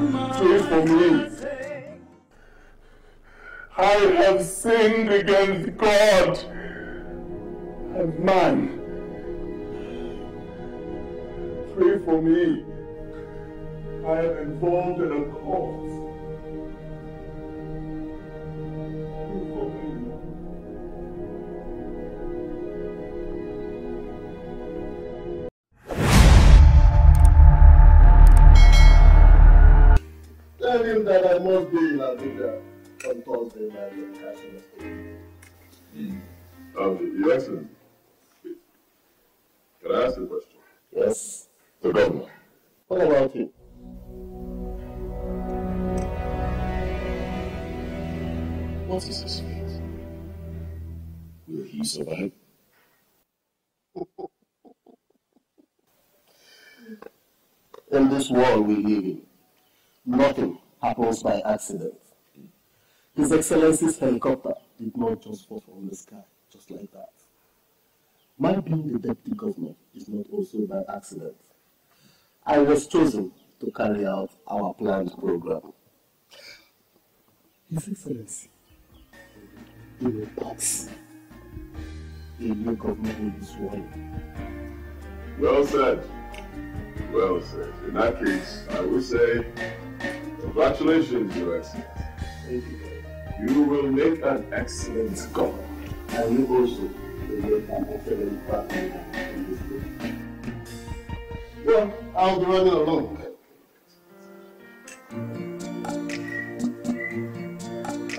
Pray for me. I have sinned against God and man. Pray for me. I am involved in a cause. Tell him that I must be in Abuja on Thursday night when Castle is open. Um, Your Excellency, can I ask you a question? Yes. The governor. What about him? What is his fate? Will he survive? In this world we live in, nothing happens by accident. His Excellency's helicopter did not just fall from the sky, just like that. My being the deputy governor is not also by accident. I was chosen to carry out our planned program. His Excellency, he will pass. A new government will be sworn. Well said. Well said. In that case, I will say, congratulations, Your Excellency. Thank you. You will make an excellent governor. And you also will make an excellent partner in this group. Well, I'll be running along.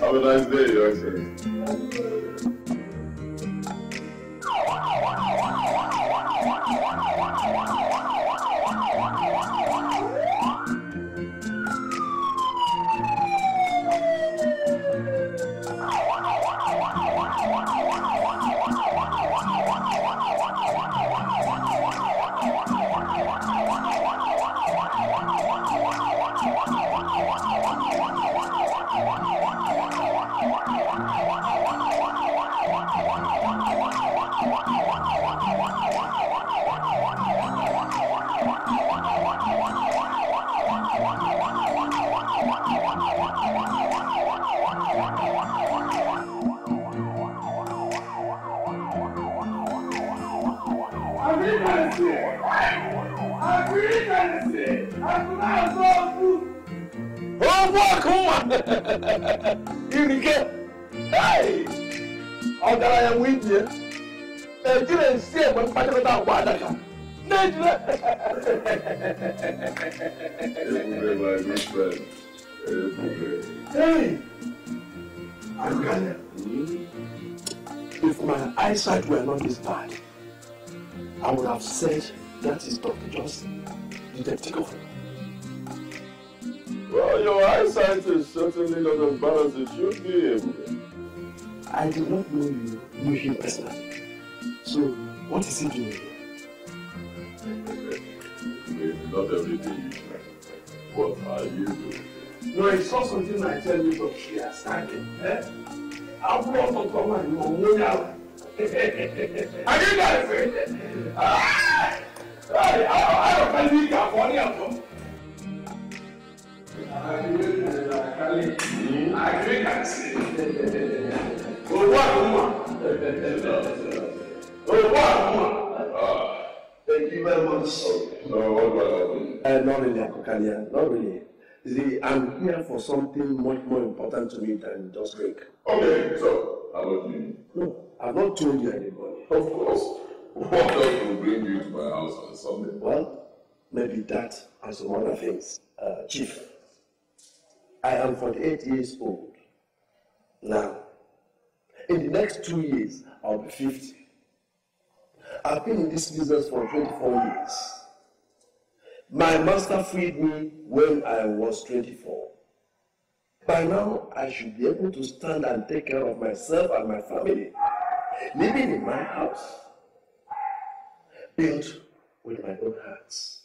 Have a nice day, Your Excellency. Ìrìkẹ́ ọ̀gára ya mú ìdíyẹ èjìlẹ̀ nsí ẹ̀gbẹ́ pátápátá àgbà àdàkà n'èjìlẹ̀. Ebube, my good friend. Ebube. Hey, Akukalia, if my eyesight were not this bad, I would have said that is Dr. Johnson, the. Well, your eyesight is certainly not as bad as it should be, Ebube. I did not know you knew him personally. So, what is he doing here? Maybe not everything you know. What are you doing? No, I saw something I tell you from here standing. Eh? I brought on come and you will know I didn't got it. Ah! I don't tell you that funny at Owó àkúmọ̀. Owó àkúmọ̀. Thank you very much. So, what do I do? Uh, not really, Akokalia, not really. You see, I'm here for something much more important to me than just drink. Okay, so, how about you? No, I've not told you anybody. Of course. What else will bring you to my house on Sunday? Well, maybe that and some other things. Uh, Chief, I am 48 years old. Now, in the next two years, I'll be 50. I've been in this business for 24 years. My master freed me when I was 24. By now, I should be able to stand and take care of myself and my family, living in my house, built with my own hands.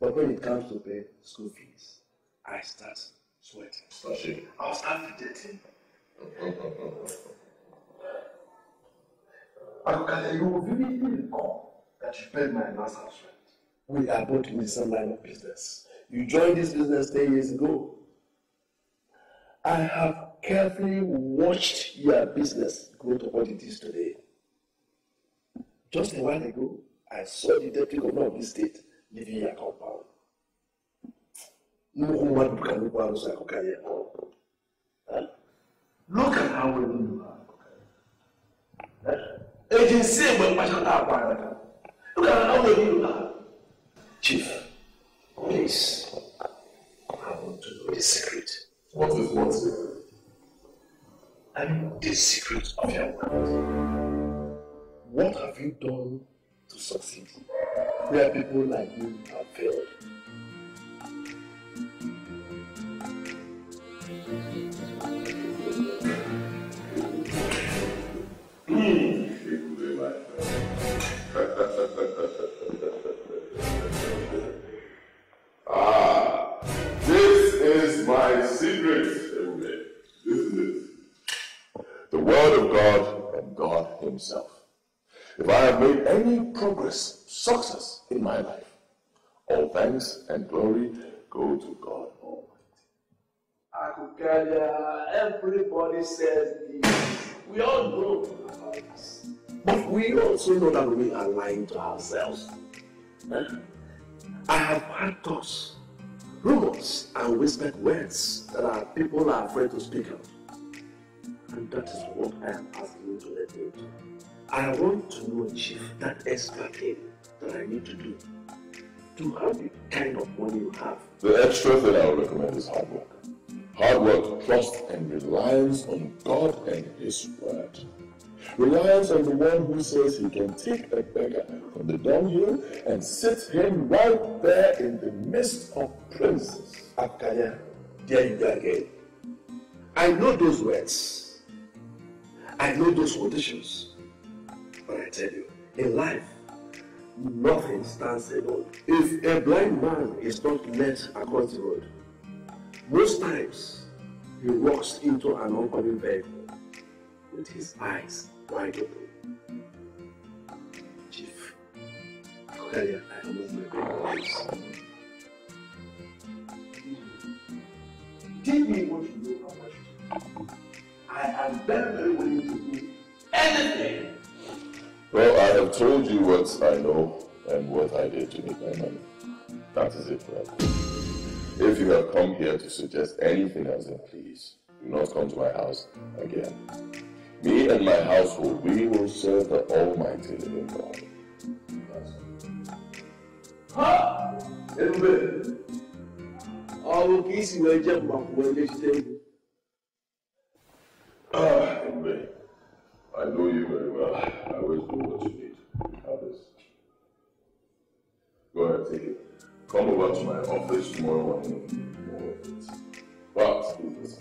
But when it comes to pay school fees, I start sweating. Start shaking. I'll start fidgeting. Akukale, you will vividly recall that you paid my last house rent. We are both in the same line of business. You joined this business 10 years ago. I have carefully watched your business grow to what it is today. Just a while ago, I saw the deputy governor of the state leaving your compound. Look at how you are. Agency, but Look at how well you are. Chief, please, I want to know the secret. What is what? I mean, the secret of your wealth. What have you done to succeed where people like you have failed? If I have made any progress, success in my life, all thanks and glory go to God Almighty. Akukalia, everybody says this. We all know about this. But we also know that we are lying to ourselves. I have heard thoughts, rumors, and whispered words that our people are afraid to speak of. And that is what I am asking you to let me do. I want to know, Chief, that extra thing that I need to do to have the kind of money you have. The extra thing I would recommend is hard work. Hard work, trust, and reliance on God and His Word. Reliance on the one who says he can take a beggar from the dunghill and sit him right there in the midst of princes. Akaya, there you go again. I know those words. I know those conditions. But I tell you, in life, nothing stands alone. If a blind man is not led across the road, most times he walks into an oncoming vehicle with his eyes wide open. Chief, Kokalia, I almost my voice. Give me what you know how much. I am very, very willing to do anything well, I have told you what I know and what I did to make my money. That is it, brother. If you have come here to suggest anything else, then please do not come to my house again. Me and my household, we will serve the Almighty living God. Ha! Ebube, ọrụ ka isi wee jee elechite egwu. Ah. I know you very well. I always do what you need. This. Go ahead, take it. Come over to my office tomorrow morning. More of it. But.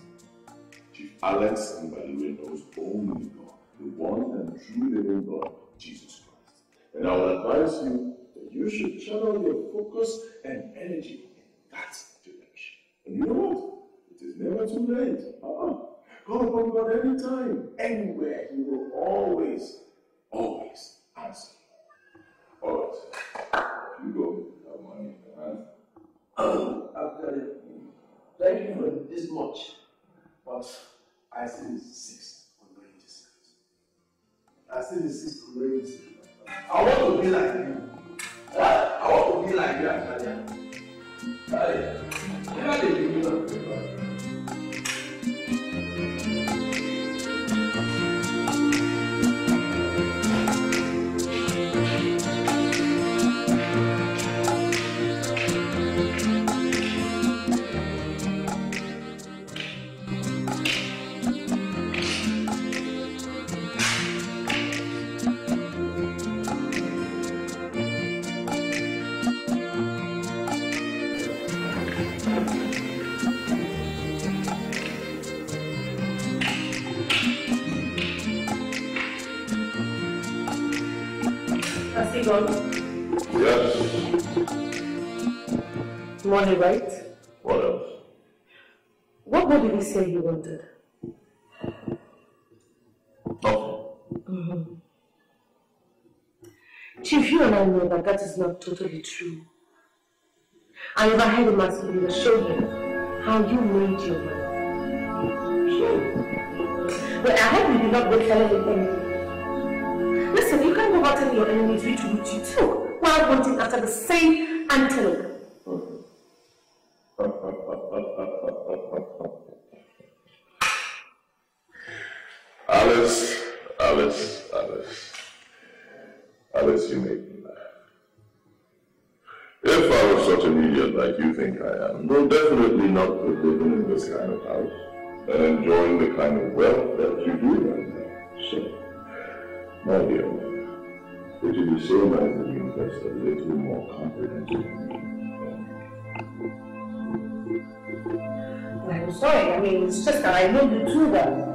Chief Alex knows only God, the one and true living God, Jesus Christ. And I will advise you that you should channel your focus and energy in direction. And you know what? It is never too late. Uh-uh. Call upon God anytime, anywhere. He will always, always answer you. Right. You go. Have money in your hand. Um, actually, thank you for this much, but I still insist on going to secret. I still insist on going to secret. I want to be like you. I want to be like you, actually. I, never did you that. Yes. Money, right? What else? What more did he say he wanted? Nothing. Mm-hmm. Chief, you and I know that that is not totally true. I never I had a master leader, show him how you made your money. So, But I hope you did not go telling him anything. Telling your enemies which you took while hunting after the same antelope. Alice, Alice, Alice. Alice, you make me laugh. If I was such an idiot like you think I am, no, definitely not living in this kind of house and enjoying the kind of wealth that you do right now. So, my dear it a little more in. I'm sorry, I mean, it's just that I know you too well.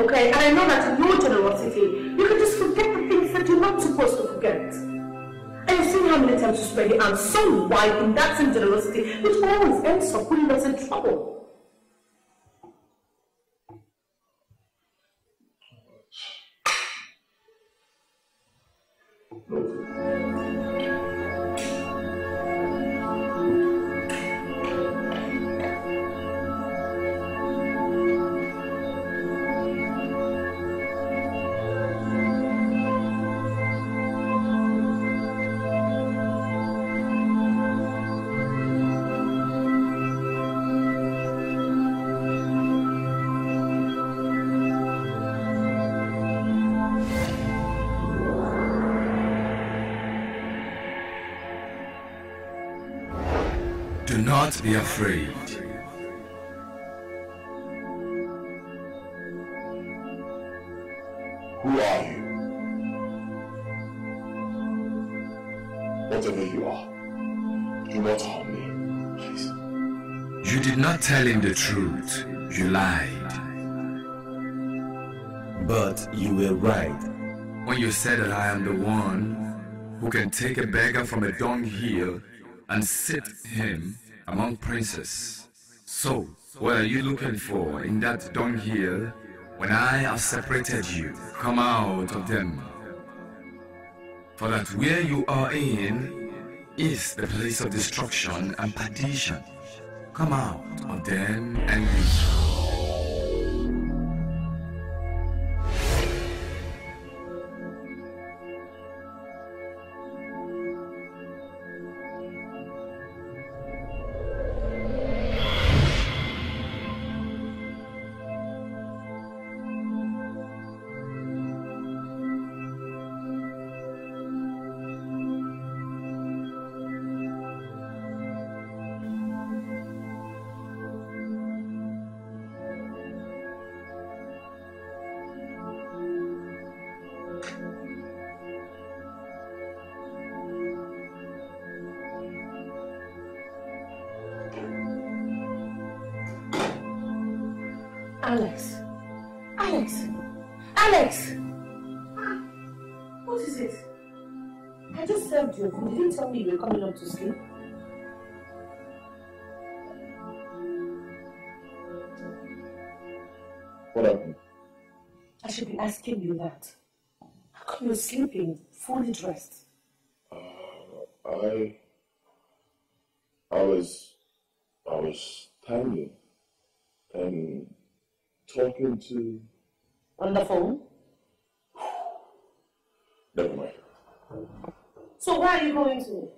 Okay, and I know that your generosity, you can just forget the things that you're not supposed to forget. And you've seen how many times you spread your arms so wide in that same generosity, which always ends up putting us in trouble. Not be afraid. Who are you? Whatever you are, do not harm me, please. You did not tell him the truth. You lied. But you were right. When you said that I am the one who can take a beggar from a dunghill and sit him among princes. So, what are you looking for in that dunghill when I have separated you? Come out of them. For that where you are in is the place of destruction and perdition. Come out of them and leave. Fully dressed? Uh, I I was I was standing and talking to On the phone? never mind. So why are you going to?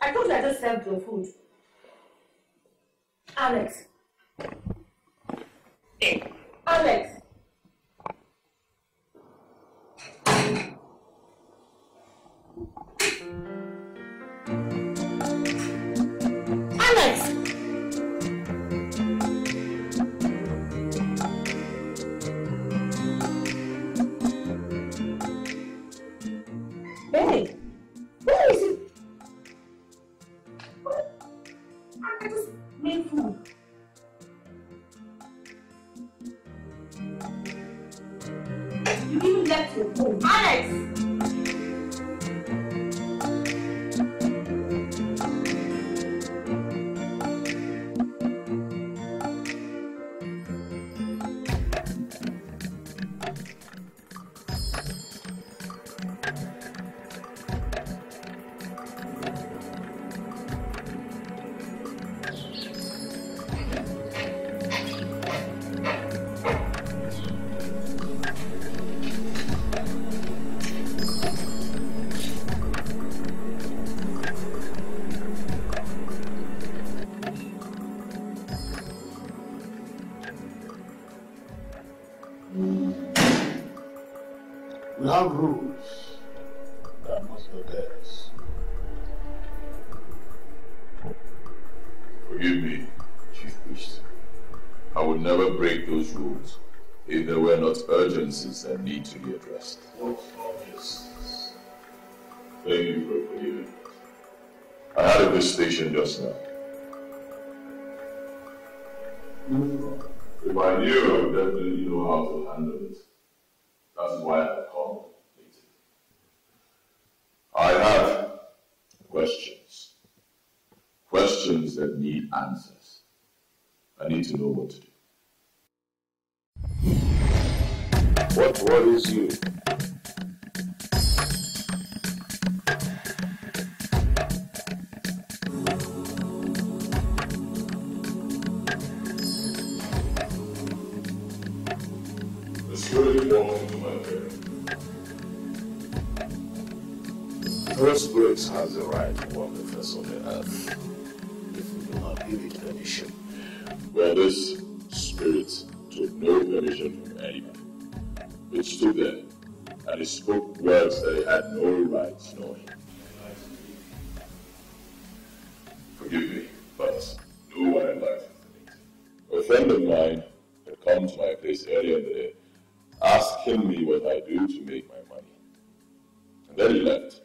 I told you I just served your food. Alex. Hey, Alex. Alex! Even have rules that must be theirs. Forgive me, Chief Priest. I would never break those rules if there were not urgencies that need to be addressed. What obvious? Thank you for forgiving. I had a visitation just now. If I knew, I would definitely know how to handle it. That's why I called later. I have questions. Questions that need answers. I need to know what to do. What worries you? Spirit has the right to walk the face of the earth if we do not give it permission. Where this spirit took no permission from anyone. It stood there and it spoke words that it had no right knowing. Forgive me, but no one enlightened me. A friend of mine had come to my place earlier in the day, asking me what I do to make my money. And then he left.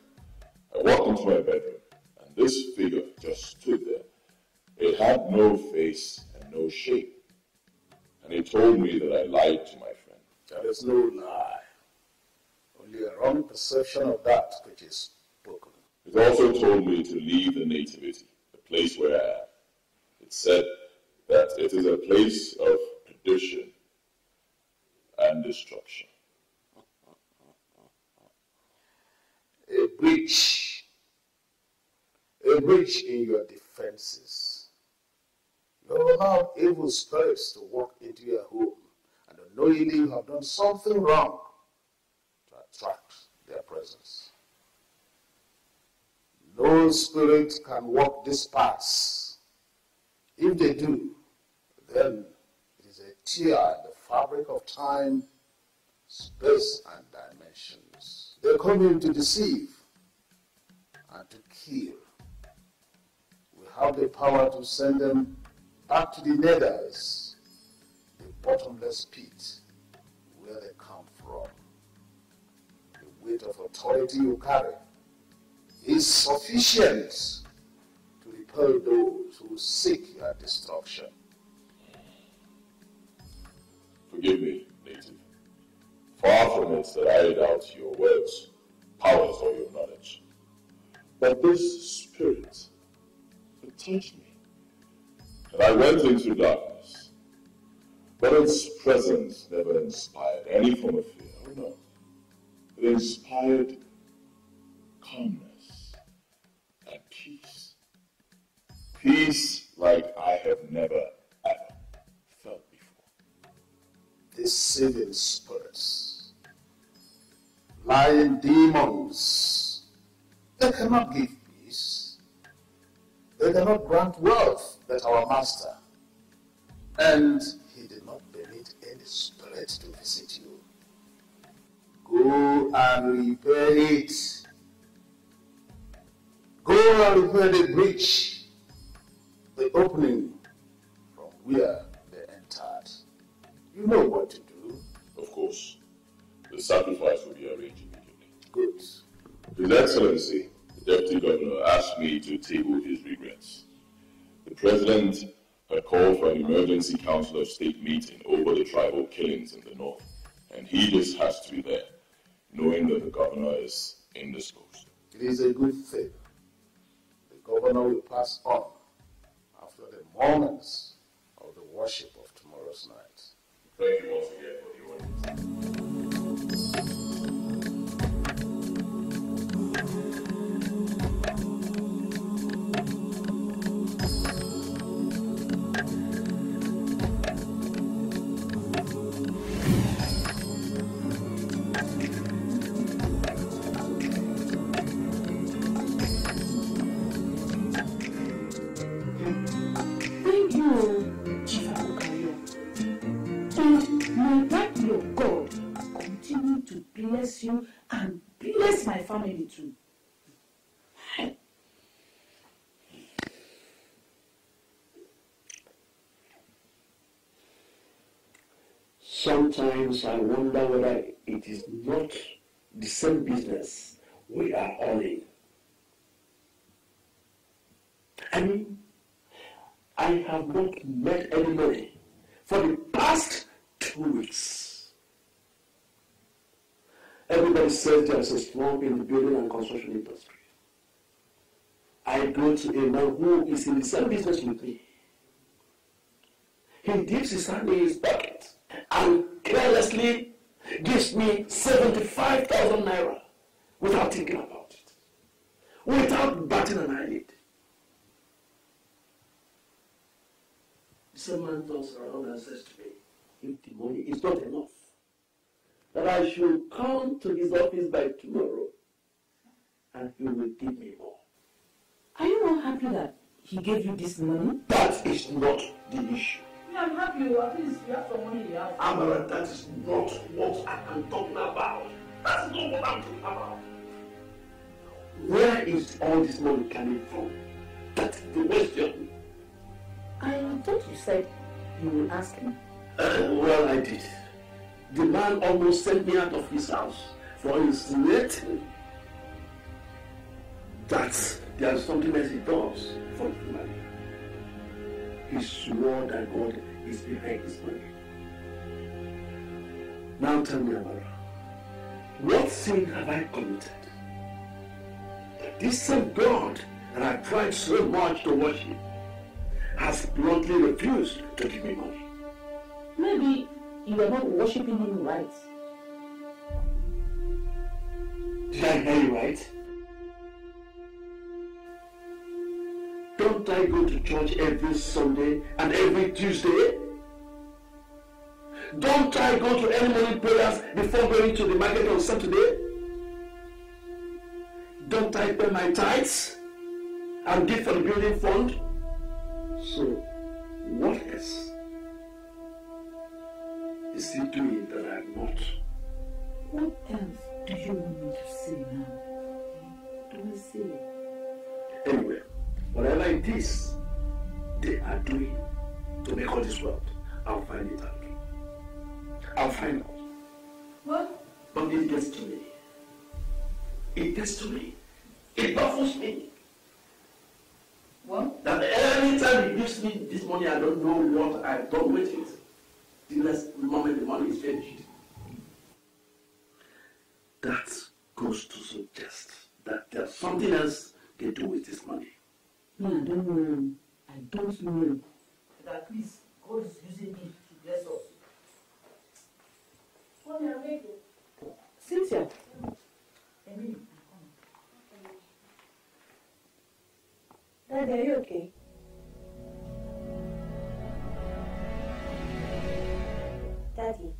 I walked into my bedroom, and this figure just stood there. It had no face and no shape. And he told me that I lied to my friend. There is no lie, only a wrong perception of that which is spoken. It also told me to leave the nativity, the place where I am. It said that it is a place of perdition and destruction. A breach, a breach in your defenses. You allow evil spirits to walk into your home, and unknowingly you have done something wrong to attract their presence. No spirit can walk this path. If they do, then it is a tear in the fabric of time, space, and dimensions. They come in to deceive and to kill. We have the power to send them back to the nethers, the bottomless pit where they come from. The weight of authority you carry is sufficient to repel those who seek your destruction. Forgive me. Far from it that I doubt your words, powers, or your knowledge. But this spirit, it touched me. And I went into darkness. But its presence never inspired any form of fear. Oh no. It inspired calmness and peace. Peace like I have never, ever felt before. This deceiving spirits, lying demons. They cannot give peace. They cannot grant wealth that our master. And he did not permit any spirit to visit you. Go and repair it. Go and repair the breach, the opening from where they entered. You know what to do. Of course, the sacrifice will be arranged immediately. Good. His Excellency, the Deputy Governor, asked me to table his regrets. The President had called for an emergency Council of State meeting over the tribal killings in the north, and he just has to be there, knowing that the Governor is indisposed. It is a good thing. The governor will pass on after the moments of the worship of tomorrow's night. Thank you once again for the you and bless my family too. Sometimes I wonder whether it is not the same business we are all in. I mean, I have not made any money for the past two weeks. Everybody says there is a slump in the building and construction industry. I go to a man who is in the same business with me. He dips his hand in his pocket and carelessly gives me 75,000 naira without thinking about it, without batting an eyelid. The same man turns around and says to me, if the money is not enough, that I should come to his office by tomorrow and he will give me more. Are you not happy that he gave you this money? That is not the issue. Yeah, I'm happy. At least you have some money in the house. Amara, that is not what I am talking about. That's not what I'm talking about. Where is all this money coming from? That's the question. I thought you said you will ask him. Uh, well, I did. The man almost sent me out of his house for insinuating that there's something else he does for the money. He swore that God is behind his money. Now tell me, Amara, what sin have I committed? This same God that I tried so much to worship has bluntly refused to give me money. Maybe you are not worshiping him right. Did I hear you right? Don't I go to church every Sunday and every Tuesday? Don't I go to any morning prayers before going to the market on Saturday? Don't I pay my tithes and give for the building fund? So, what else is he doing that I'm not? What else do you want me to say now? Do I say? Anyway, whatever it is they are doing to make all this world, I'll find it out. I'll find out. What? But it gets to me. It gets to me. It baffles me. What? That every time he gives me this money, I don't know what I've done with it. The next moment the money is finished. That goes to suggest that there's something else they do with this money. No, I don't know. I don't know. But at least God is using me to bless us. Mommy, I'm ready. Cynthia. Emily, Daddy, are you okay? Daddy.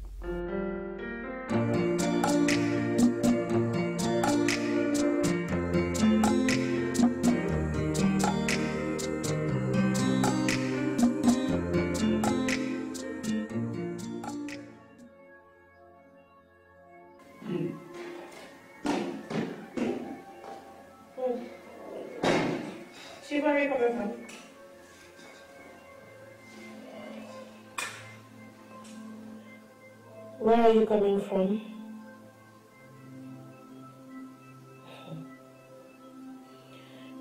Chief, where are you coming Where are you coming from?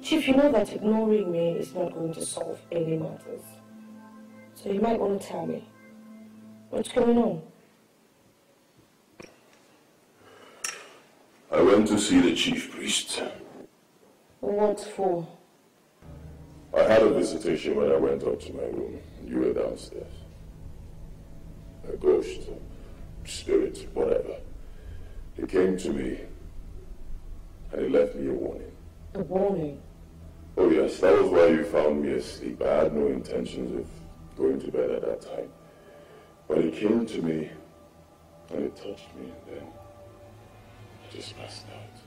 Chief, you know that ignoring me is not going to solve any matters. So you might want to tell me. What's going on? I went to see the chief priest. What for? I had a visitation when I went up to my room. You were downstairs. A ghost, spirit, whatever. It came to me and it left me a warning. A warning. Oh yes, that was why you found me asleep. I had no intentions of going to bed at that time. But it came to me and it touched me and then I just passed out.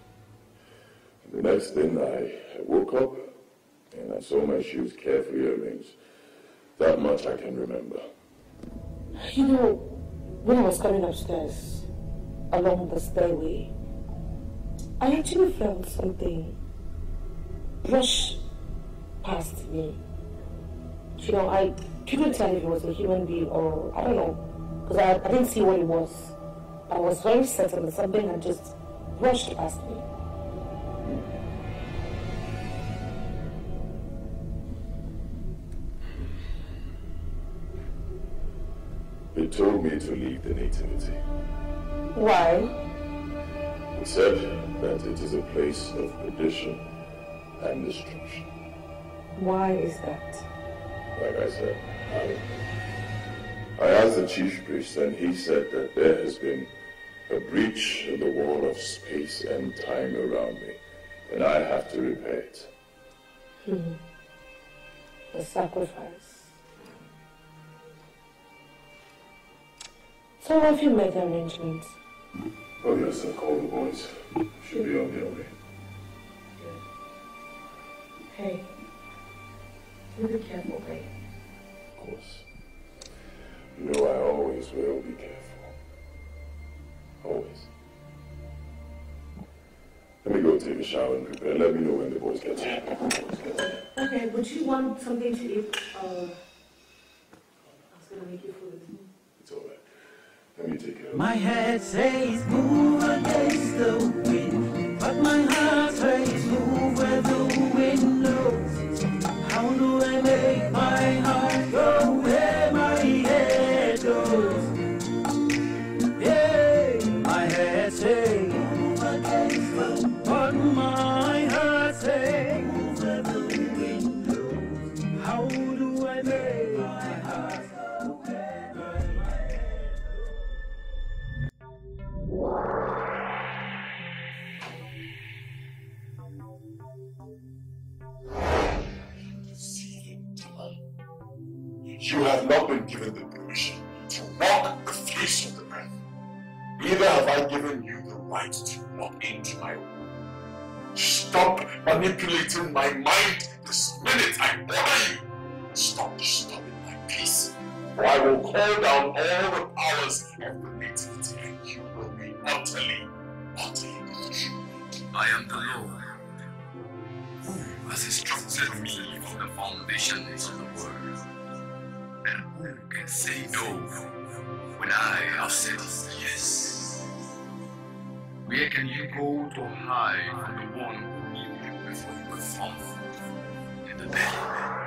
And the next thing I, I woke up and I saw my shoes carefully arranged. That much I can remember. You know, when I was coming upstairs, along the stairway, I actually felt something brush past me. You know, I couldn't tell if it was a human being or I don't know, because I, I didn't see what it was. I was very certain that something had just brushed past me. He told me to leave the nativity. Why? He said that it is a place of perdition and destruction. Why is that? Like I said, I, I asked the chief priest and he said that there has been a breach in the wall of space and time around me and I have to repair it. Hmm. The sacrifice. So have you made the arrangements? Oh yes, I called the boys. Should be on their way. Hey, you be careful, babe. Of course. You know I always will be careful. Always. Let me go take a shower and prepare. Let me know when the boys get here. Okay, would you want something to eat? Uh, I was gonna make you food. My head says move against the wind, but my heart says move where the wind blows. How do I make my walk into my world. Stop manipulating my mind this minute. I order you. Stop disturbing my peace. Or I will call down all the powers of the nativity and you will be utterly, utterly destroyed. I am the Lord, who has instructed me from the foundations of the world. And who can say no when I have said yes? Where can you go to hide from the one who knew you before you were formed in the belly?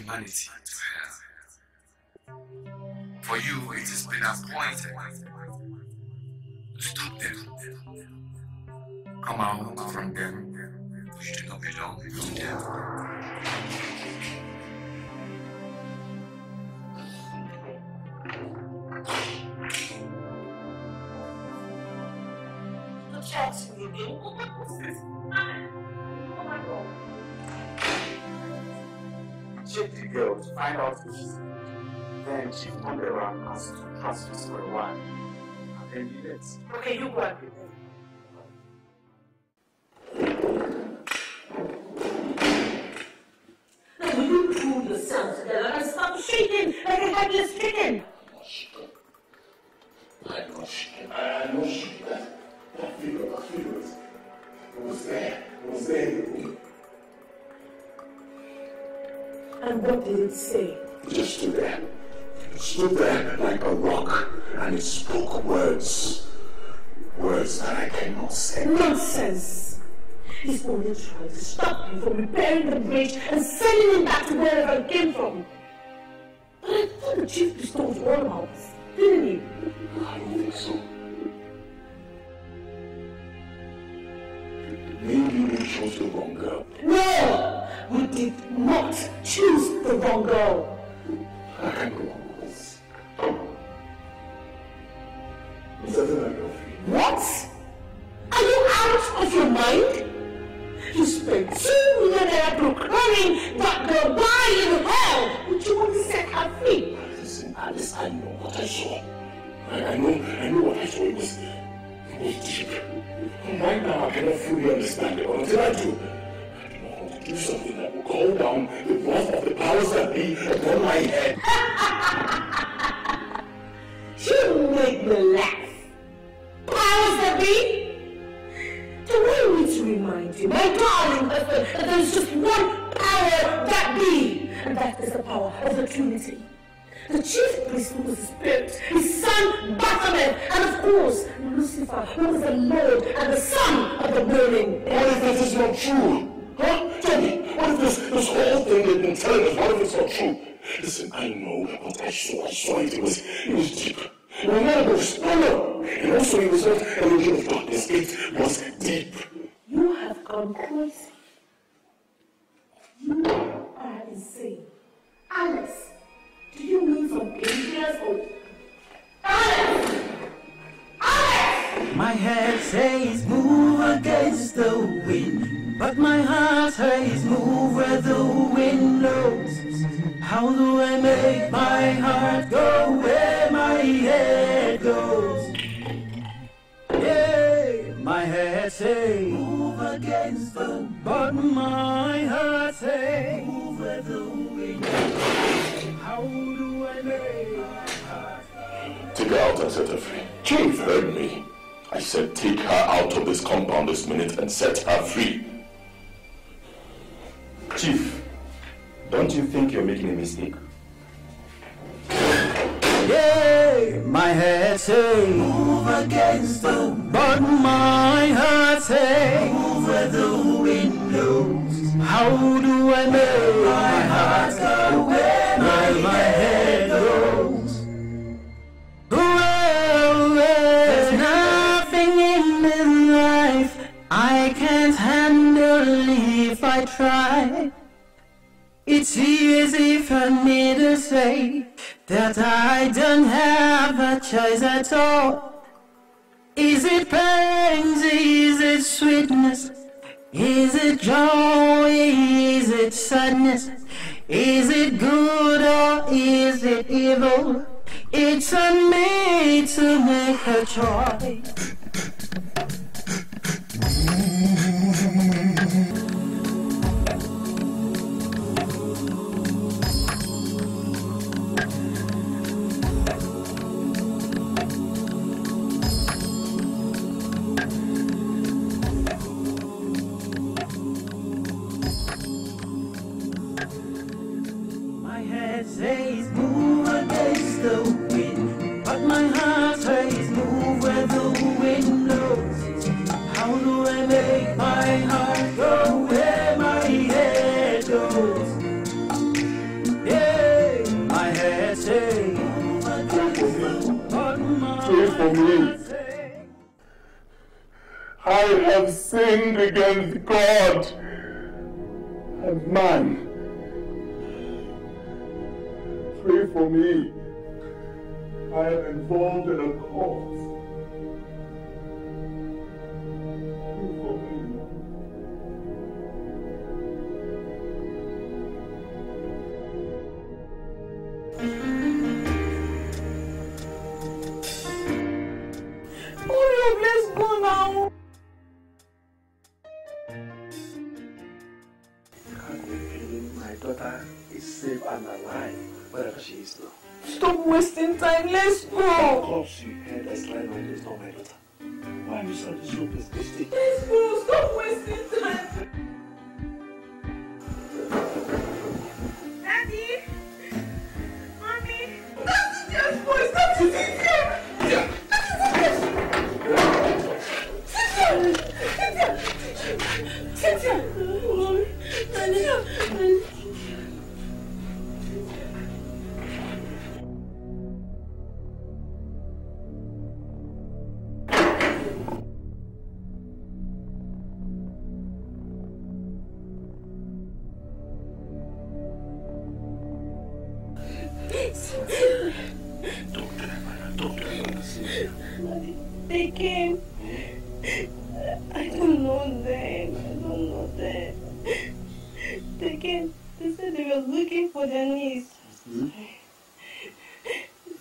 humanity to hell. For you, it has been appointed to stop them. Come out from them, for you do not belong to them. chat to you. check the girl to find out who she is. Then she turned around and asked to transfer for a while. And then he left. Okay, you go and Now will you pull yourself together and stop shaking like a headless chicken? at all? Is it pains? Is it sweetness? Is it joy? Is it sadness? Is it good or is it evil? It's on me to make a choice.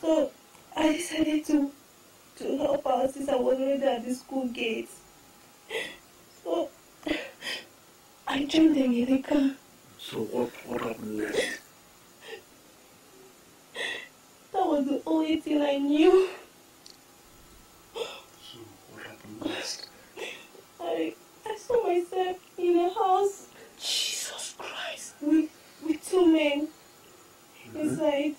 So I decided to to help out since I was already at the school gate. So I joined them in the car. So what, what happened next? That was the only thing I knew. So what happened next? I I saw myself in a house. Jesus Christ. With with two men mm-hmm. inside.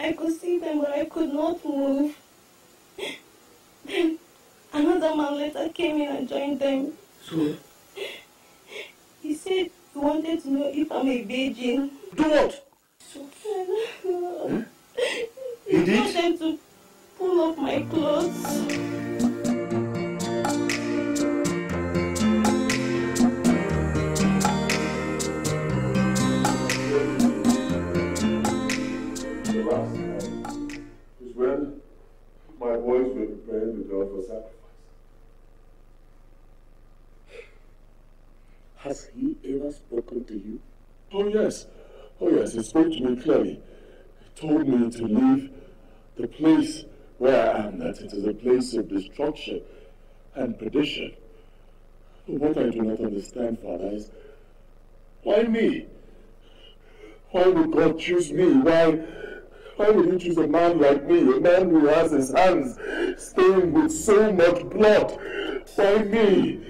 I could see them but I could not move. Then another man later came in and joined them. So, He said he wanted to know if I'm a virgin. do what? So huh? He He did? them to pull off my clothes. Boys were preparing the girl for sacrifice. Has he ever spoken to you? Oh, yes. Oh, yes. He spoke to me clearly. He told me to leave the place where I am, that it is a place of destruction and perdition. What I do not understand, Father, is why me? Why would God choose me? Why, why would you choose a man like me, a man who has his hands stained with so much blood? Why me?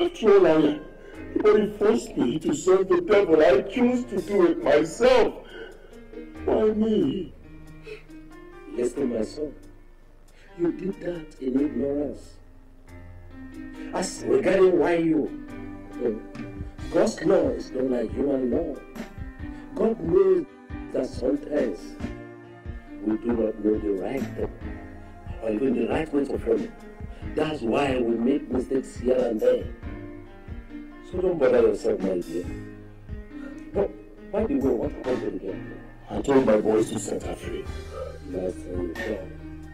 After all, I, nobody forced me to serve the devil. I chose to do it myself. Why me? Listen, my son. You did that in ignorance. As regarding why you, God's law is not like human law. God sometimes we do not know the right thing even the right way to follow. That's why we make mistakes here and there. So don't bother yourself, my dear. But why do you want to come to the? I told my boys to set her free. Nice thing you done.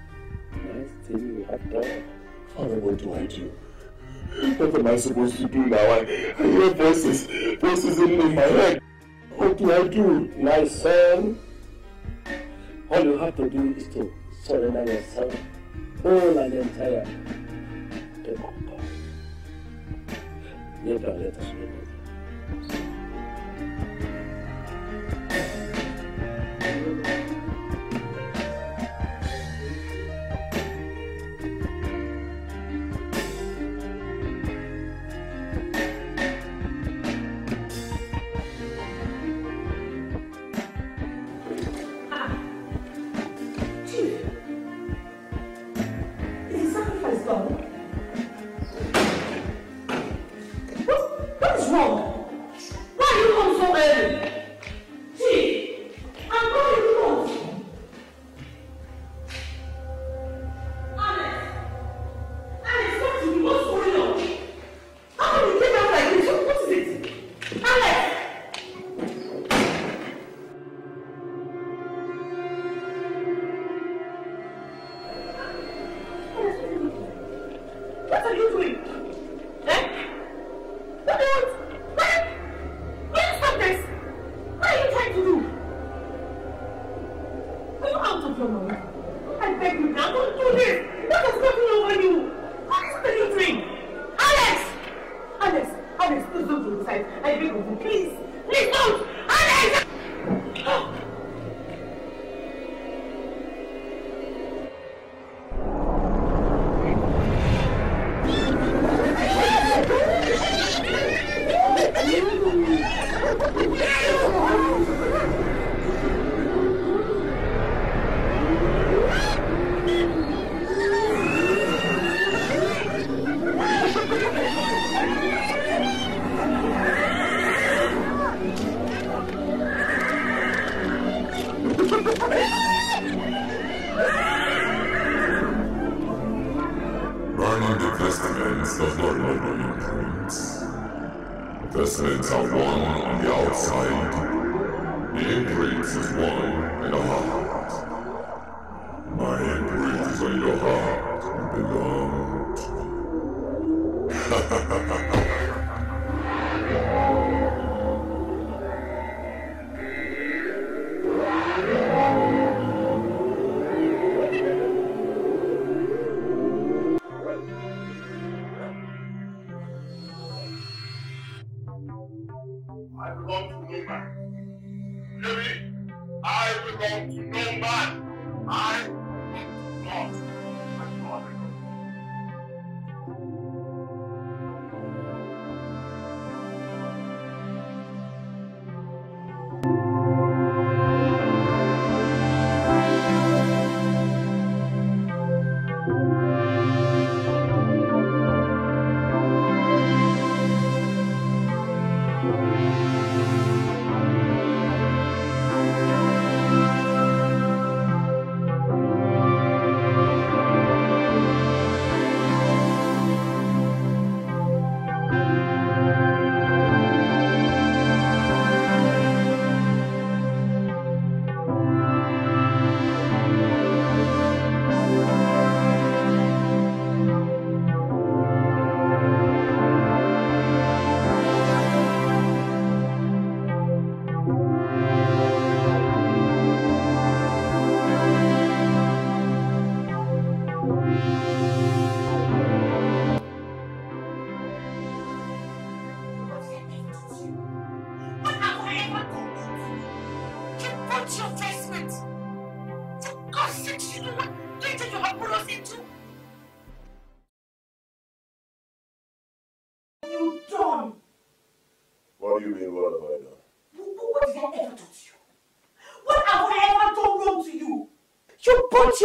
Nice thing you have done. Father, what do I do? What am I supposed to do now? I, I hear voices, voices in my head. What do I do? My son, all you have to do is to surrender yourself whole and entire to God. Never let us know. Chief,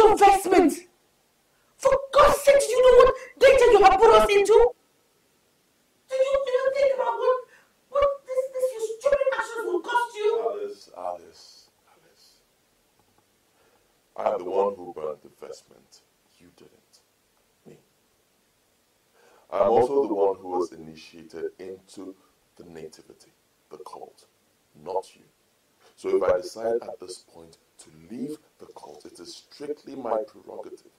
your investment. For God's sake, do you know what danger you have put us into? Do you, do you think about what, what this, this your stupid actions will cost you? Alice, Alice, Alice. I am the one who burned the vestment. You didn't. Me. I am also the one who was initiated into the nativity, the cult, not you. So if I decide at this point to leave is strictly my prerogative,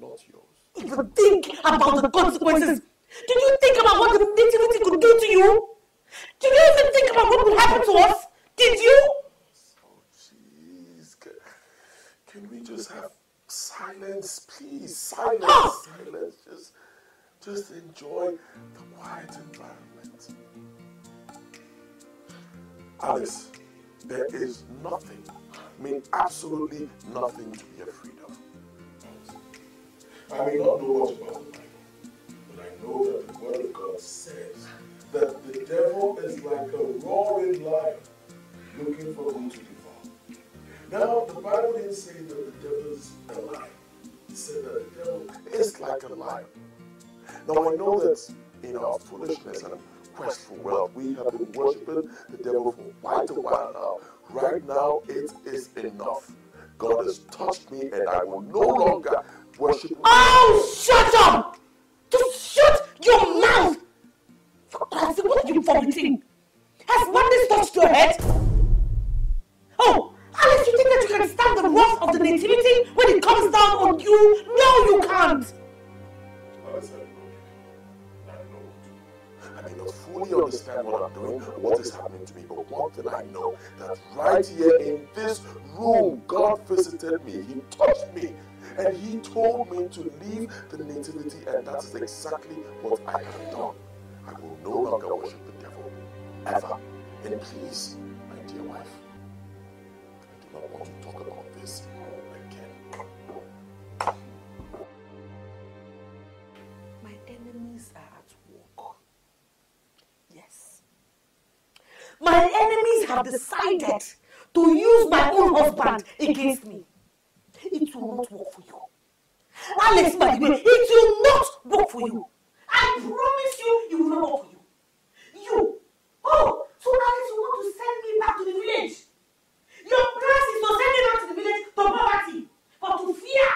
not yours. Even think about the consequences. Did you think about what the nativity could do to you? Absolutely nothing to be afraid of. I may not know much about the but I know that the Word of God says that the devil is like a roaring lion looking for whom to devour. Now, the Bible didn't say that the devil is a lion. It said that the devil is like a lion. Now, I know that in our foolishness that is exactly what I have done. I will no longer worship the devil. Ever. And please, my dear wife, I do not want to talk about this again. My enemies are at work. Yes. My enemies have decided to use my own husband against me. It will not work for you. Alex, way, it will not work for you. I promise you, it will not work for you. You. Oh, so Alex, you want to send me back to the village? Your plan is to send me back to the village to poverty, but to fear.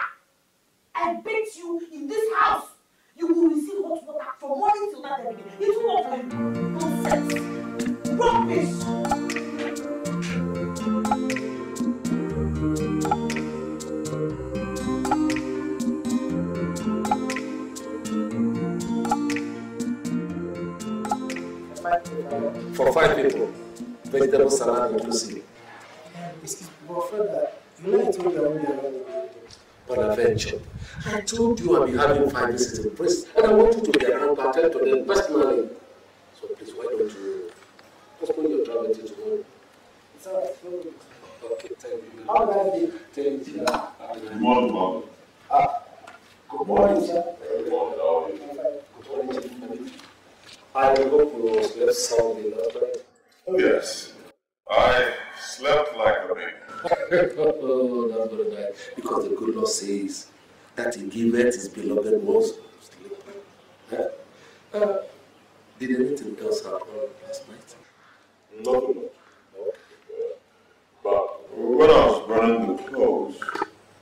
I bet you in this house, you will receive hot water from morning till night every day. It will work for you. Nonsense. Rubbish. For five people, vegetable salad inclusive. Bonaventure, I told you I'll be having five visits in prison, and I want you to be around to attend to them personally. So please, why don't you postpone your travel till tomorrow? Okay, thank you. Thank you. Good morning, Mom. Good morning, sir. Good morning, Chief. I hope you slept soundly last night. Yes. I slept like a baby. oh, that's nice. Because the good Lord says that he giveth his beloved ones sleep. Huh? Uh, did anything else happen last night? Nothing. But when I was burning the clothes,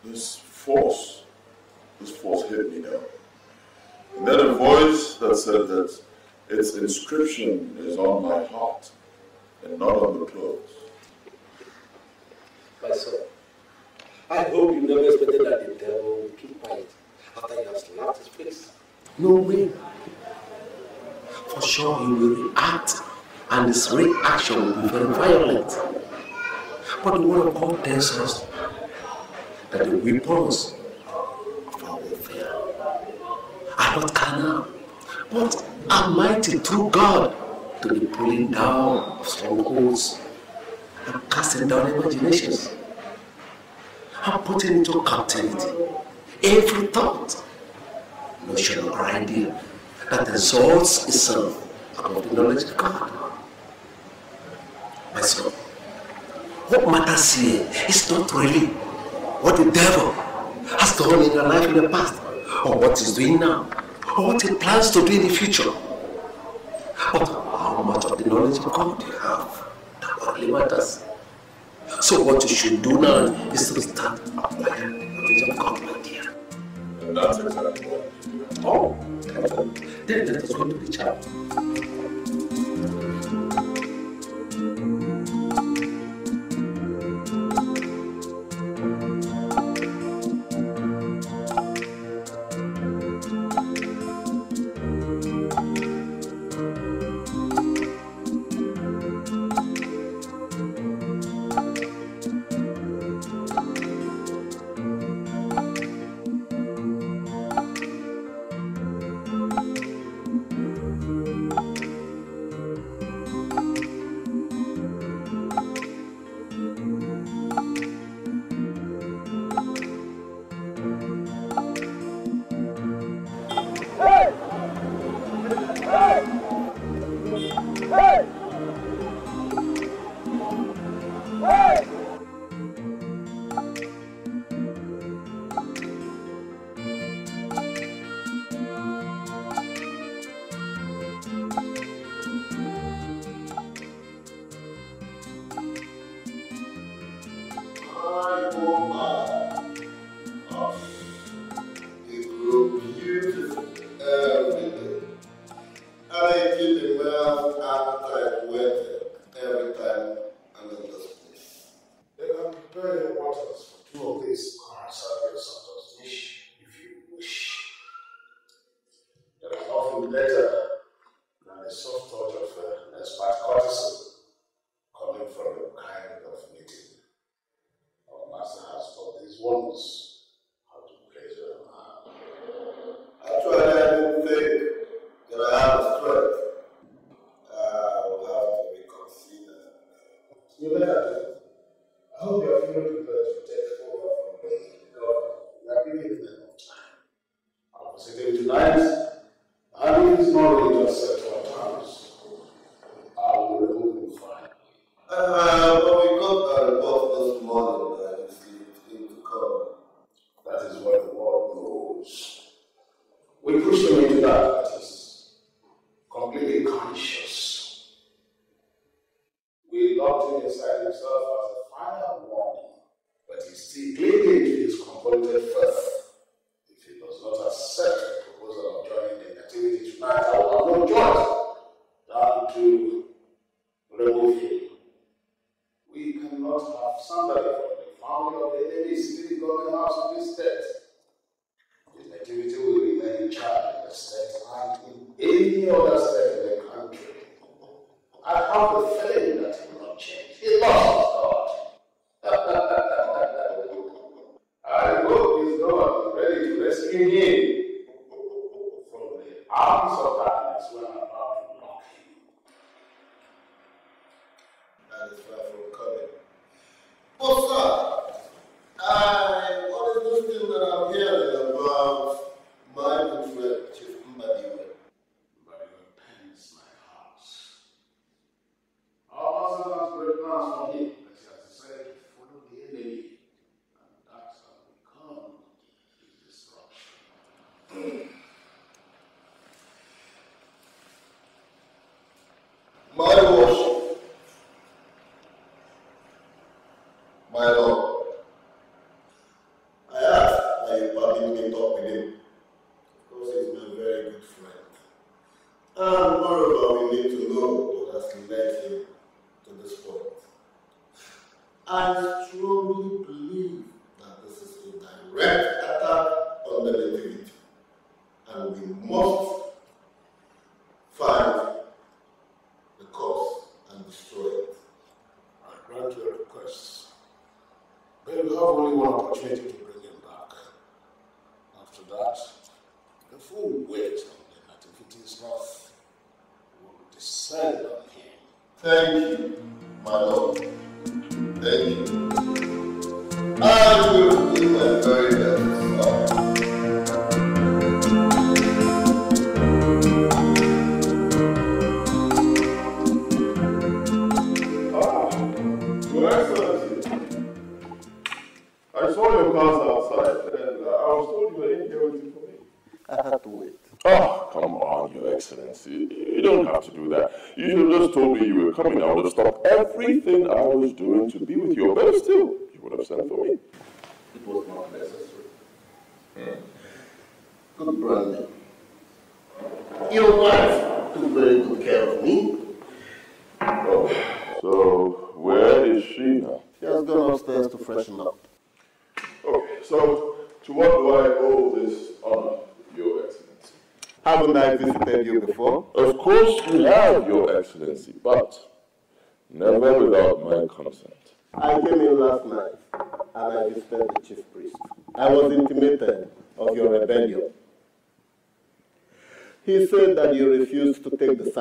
this force, this force hit me down. And then a voice that said that its inscription is on my heart and not on the clothes. My son, I hope you never expected that the devil would keep quiet after he has left his place. No way. For sure he will react and his reaction will be very violent. But the word of God tells us that the weapons of our warfare are not carnal, but are mighty through God to the pulling down of strongholds and casting down imaginations and putting into captivity every thought, notion or idea that exalts itself above the knowledge of God. My son, what matters here is not really what the devil has done in your life in the past, or what he's doing now, what he plans to do in the future. But how much of the knowledge of God you have, that really matters. So what you should do now is to start applying the knowledge of God, my dear. That's exactly what Oh, then let us go to the child.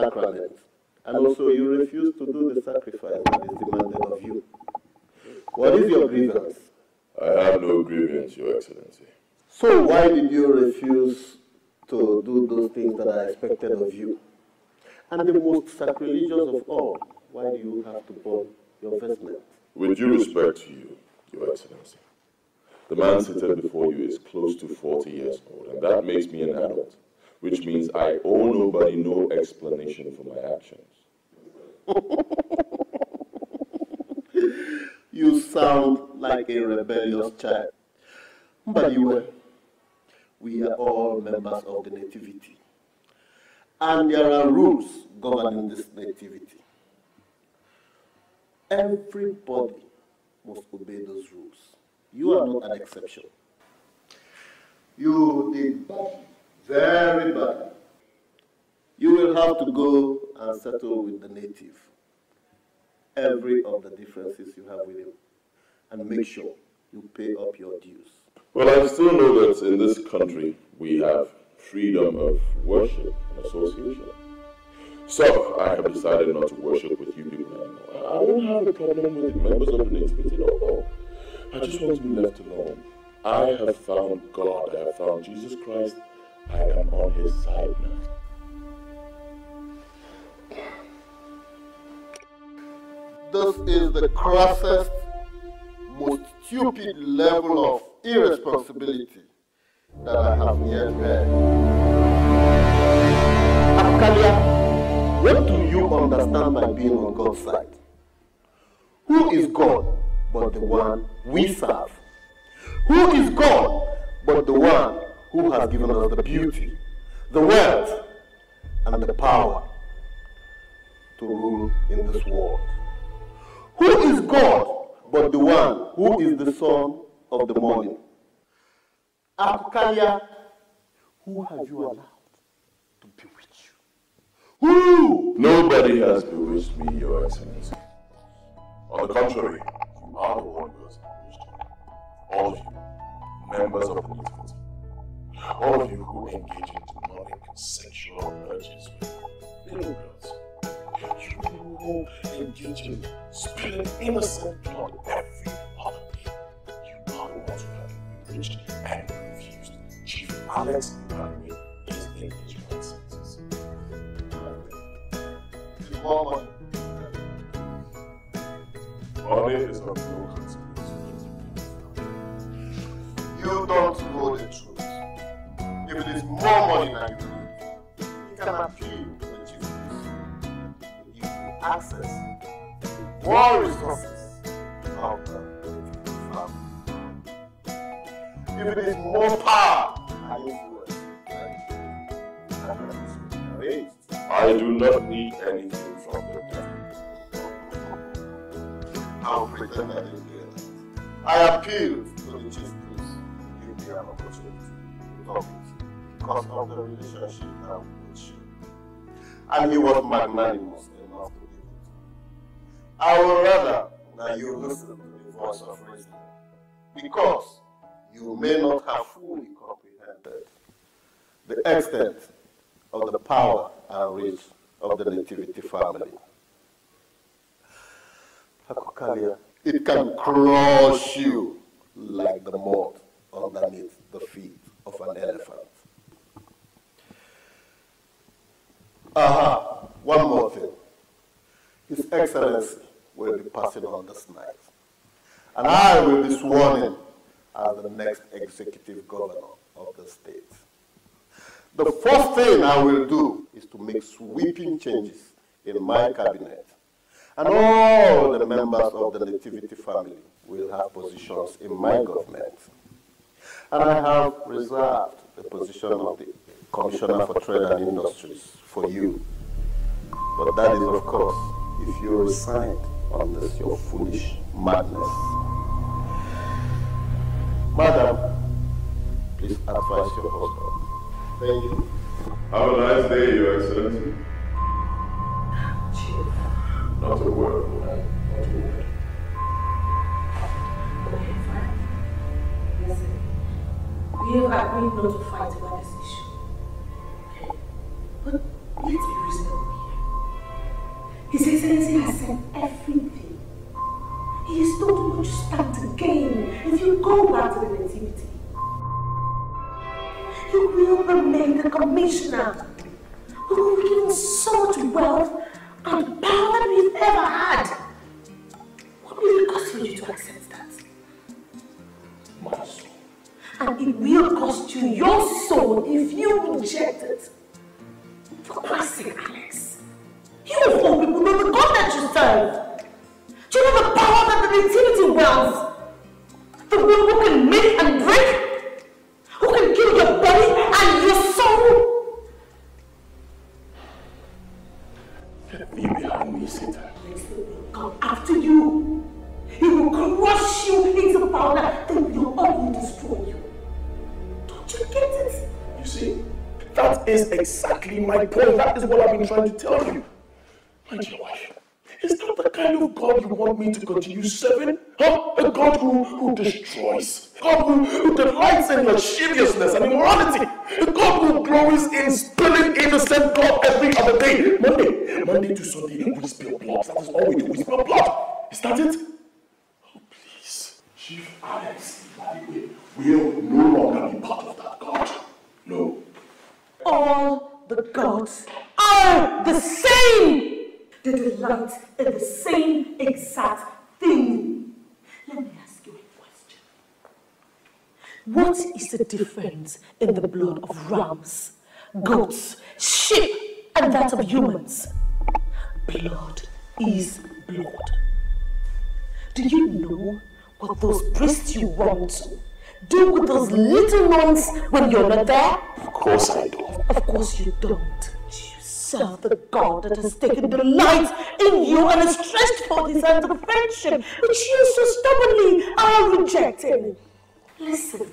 Sacrament nobody, no explanation for my actions. you sound like a rebellious child. But you were. We are all members of the Nativity. And there are rules governing this Nativity. Everybody must obey those rules. You are not an exception. You did very badly you will have to go and settle with the native every of the differences you have with him and make sure you pay up your dues. Well, I still know that in this country we have freedom of worship and association. So I have decided not to worship with you people anymore. I don't have a problem with members of the native at all. I just want to be left alone. I have found God, I have found Jesus Christ, I am on his side now. This is the crassest, most stupid level of irresponsibility that I have yet met. Akukalia, what do you understand by being on God's side? Who is God but the one we serve? Who is God but the one who has given us the beauty, the wealth, and the power to rule in this world? Who is God but the one who is the son of the morning? Akukalia, who have you allowed to bewitch you? Who? Nobody has bewitched me, Your Excellency. On the contrary, you are the one who has bewitched me. All of you, members of the movement. All of you who engage in demonic sexual urges with girls. You who engage in spilling innocent blood every other. You are the ones who have and refused. Chief Alex Ibrahim is in his right senses. More money. Is of no consequence. You don't know the truth. If it is more money than you access to more resources of the farm. If it is more power and influence than you can. I do not need anything from the. I'll pretend I didn't hear that. I appeal to the chief priest to give me an opportunity to talk with you because of the relationship I have with you. And he was magnanimous I would rather that you listen to the voice of reason because you may not have fully comprehended the extent of the power and reach of the nativity family. It can crush you like the mud underneath the feet of an elephant. Aha, one more thing. His Excellency will be passing on this night. And I will be sworn in as the next executive governor of the state. The first thing I will do is to make sweeping changes in my cabinet. And all the members of the Nativity family will have positions in my government. And I have reserved the position of the Commissioner for Trade and Industries for you. But that is, of course, if you resign on this your foolish madness. Madam, please advise your husband. Thank you. Have a nice day, Your Excellency. Not a word. Not a word. Okay, fine. Listen, we have agreed not to fight over this issue. Okay? But let's be reasonable here. His Excellency has said everything. He has told to start to gain if you go back to the nativity. You will remain the commissioner who will be given so much wealth and power we've ever had. What will it cost for you to accept that? My soul. And it will cost you your soul if you reject it. For Christ's sake, Alex. You of all people know the God that you serve. Do you know the power that the nativity wells? The one who can make and break? Who can kill your body and your soul? Leave behind me, Satan. Come after you. He will crush you into powder, then will only destroy you. Don't you get it? You see, that is exactly my point. That is what I've been trying to tell you. My dear wife, is that the kind of God you want me to continue serving? Huh? A God who, who destroys. God who, who delights in lasciviousness and immorality. A God who glories in spilling innocent blood every other day. Monday, Monday to Sunday, we spill blood. That is all we do. We spill blood. Is that it? Oh, please. Chief Alex, way, will no longer be part of that God. No. All the gods are the same. They delight in the same exact thing. Let me ask you a question. What is the difference in the blood of rams, goats, sheep, and that of humans? Blood is blood. Do you know what those priests you want to do with those little ones when you're not there? Of course I do. Of course you don't. Serve the God that has taken delight in you and has stretched forth his hand of friendship, which you so stubbornly are rejecting. Listen.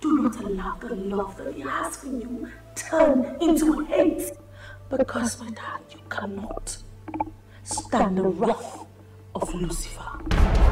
Do not allow the love that he has for you turn into hate. Because, my dad, you cannot stand the wrath of Lucifer.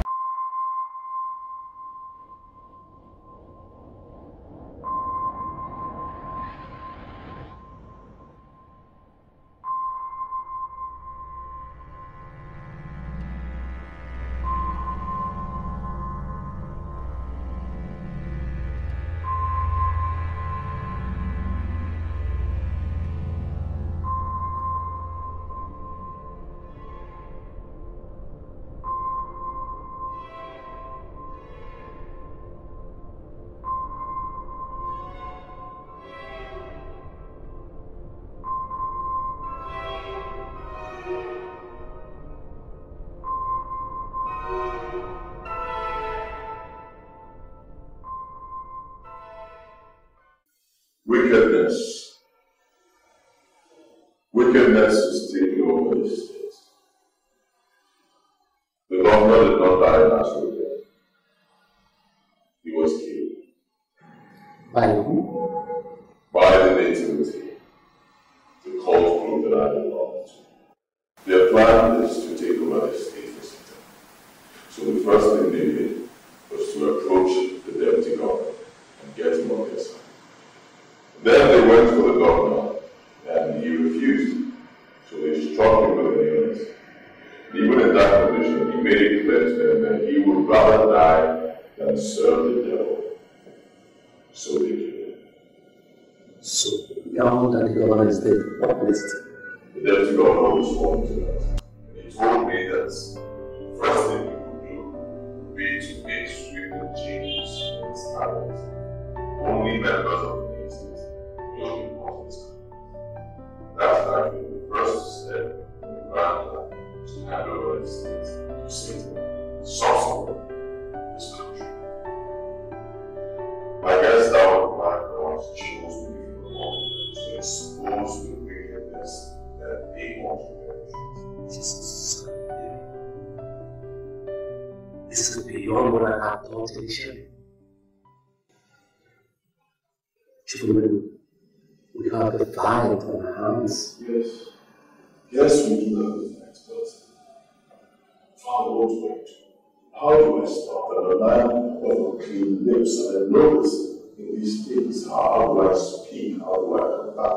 How do I speak? How do I combat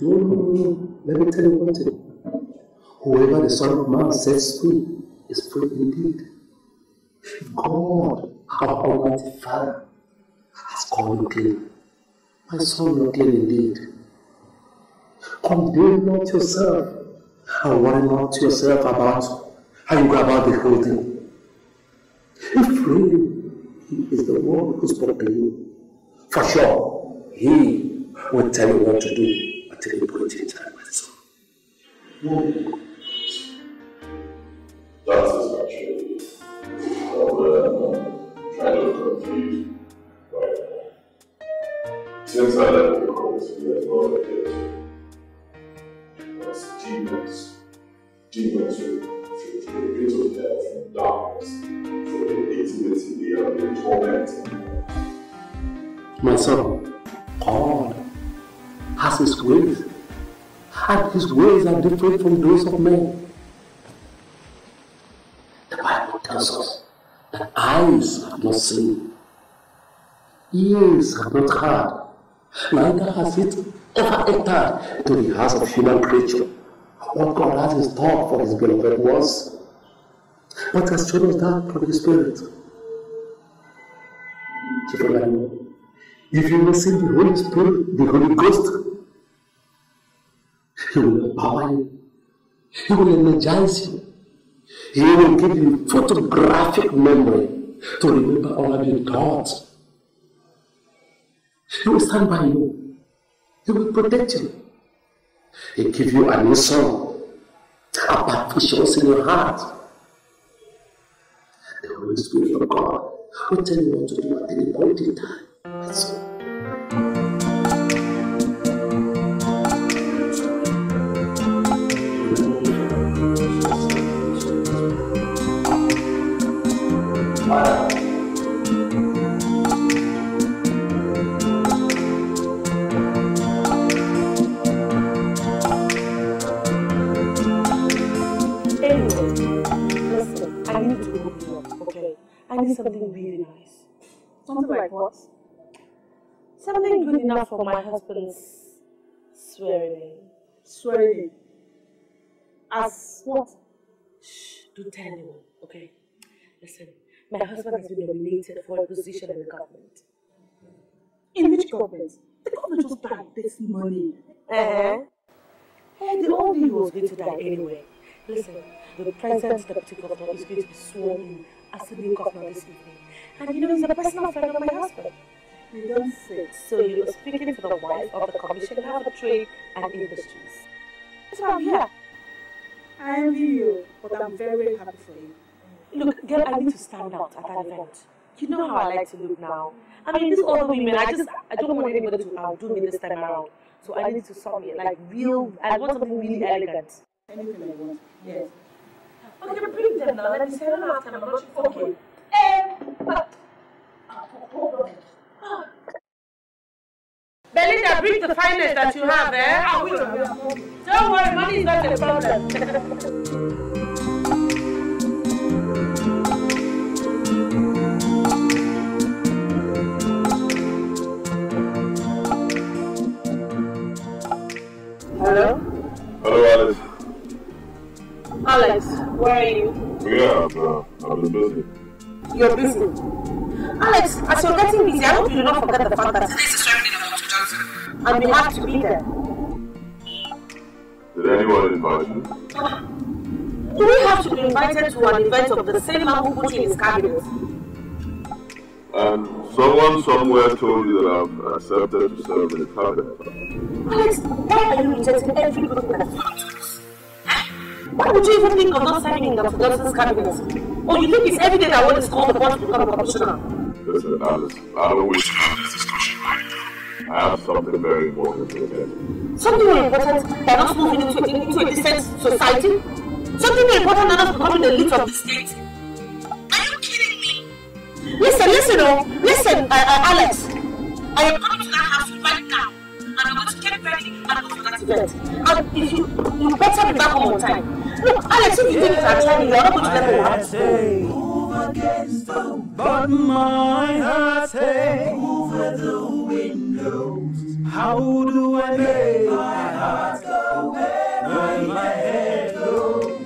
them? Mm, let me tell you one thing. Whoever the Son of Man sets free is free indeed. God, our Almighty Father, has called you clean. My son, you're clean indeed. Condemn not yourself and worry not yourself about how you go about the whole thing. If really He is the one who spoke to you, for sure He will tell you what to do at any point in time, my son. That is actually what I'm right now. Since I left the court, we have no idea. But demons, demons will to the pit of from darkness, for the eternity they have been tormenting. My son, God has His ways, and His ways are different from those of men. The Bible tells us that eyes have not seen, ears have not heard, neither has it ever entered into the heart of human creature what God has in store for His beloved ones. But has shown us that from His Spirit. Children, if you receive the Holy Spirit, the Holy Ghost, He will empower you. He will energize you. He will give you photographic memory to remember all I've been taught. He will stand by you. He will protect you. He will give you a new song, a partitions in your heart. The Holy Spirit of God will tell you what to do at any point in time. Anyway, listen, I need to hook you up, okay? I need something really nice. Something like what? Something good enough for my husband's swearing. Swearing. As what? Shh, don't tell anyone, okay? Listen, my husband has been nominated for a position in the government. In which government? The government just died this money. Uh-huh. Hey, the old he was going to die anyway. Listen, the president, deputy governor, is going to be sworn in as the new governor this evening. And you know, he's a personal friend of my husband. You don't say. So you're speaking for the wife of the commissioner of trade and industries. That's why I'm here. I envy you, but I'm very, happy for you. Look, girl, I need to stand out at that event. You know how I like to look now. I mean, these other women, I just, I don't want anybody to outdo me this time around. So I need to something like real, I want something really elegant. Anything I want. Yes. Okay, but bring them now. Let me say, I don't know how I'm not sure. Okay. Um, but, hold on. Belinda, bring the finest that you have, eh? I will. Don't worry, money is not the problem. Hello? Hello, Alice. Alex, where are you? Yeah, I've, uh, I've been busy. You're busy. Alex, as you're getting busy, I hope you do not forget the fact that And we have to be there. Did anyone invite you? Do we have to be invited to an event of the same man who put in his cabinet? And um, someone somewhere told you that I've accepted to serve in the cabinet. Alex, why are you rejecting every good that you come to us? Why would you even think of not signing in Dr. Johnson's cabinet? Or you think it's every day that one is called upon to become a commissioner? Listen, Alice, I don't wish to have this discussion right now. I have something very important to attend. Something more important than us moving into, into a decent society? Something more important than us becoming the leader of the state? Are you kidding me? Listen, listen, oh, listen, uh, uh, Alex. I am coming to that house right now. And I'm going get ready and go to that. And if you, you better be back home on time. Look, Alex, if you think it's our time, you're not going to get me I say, against the but my heart move where the wind blows. How do I make my heart go where my head goes?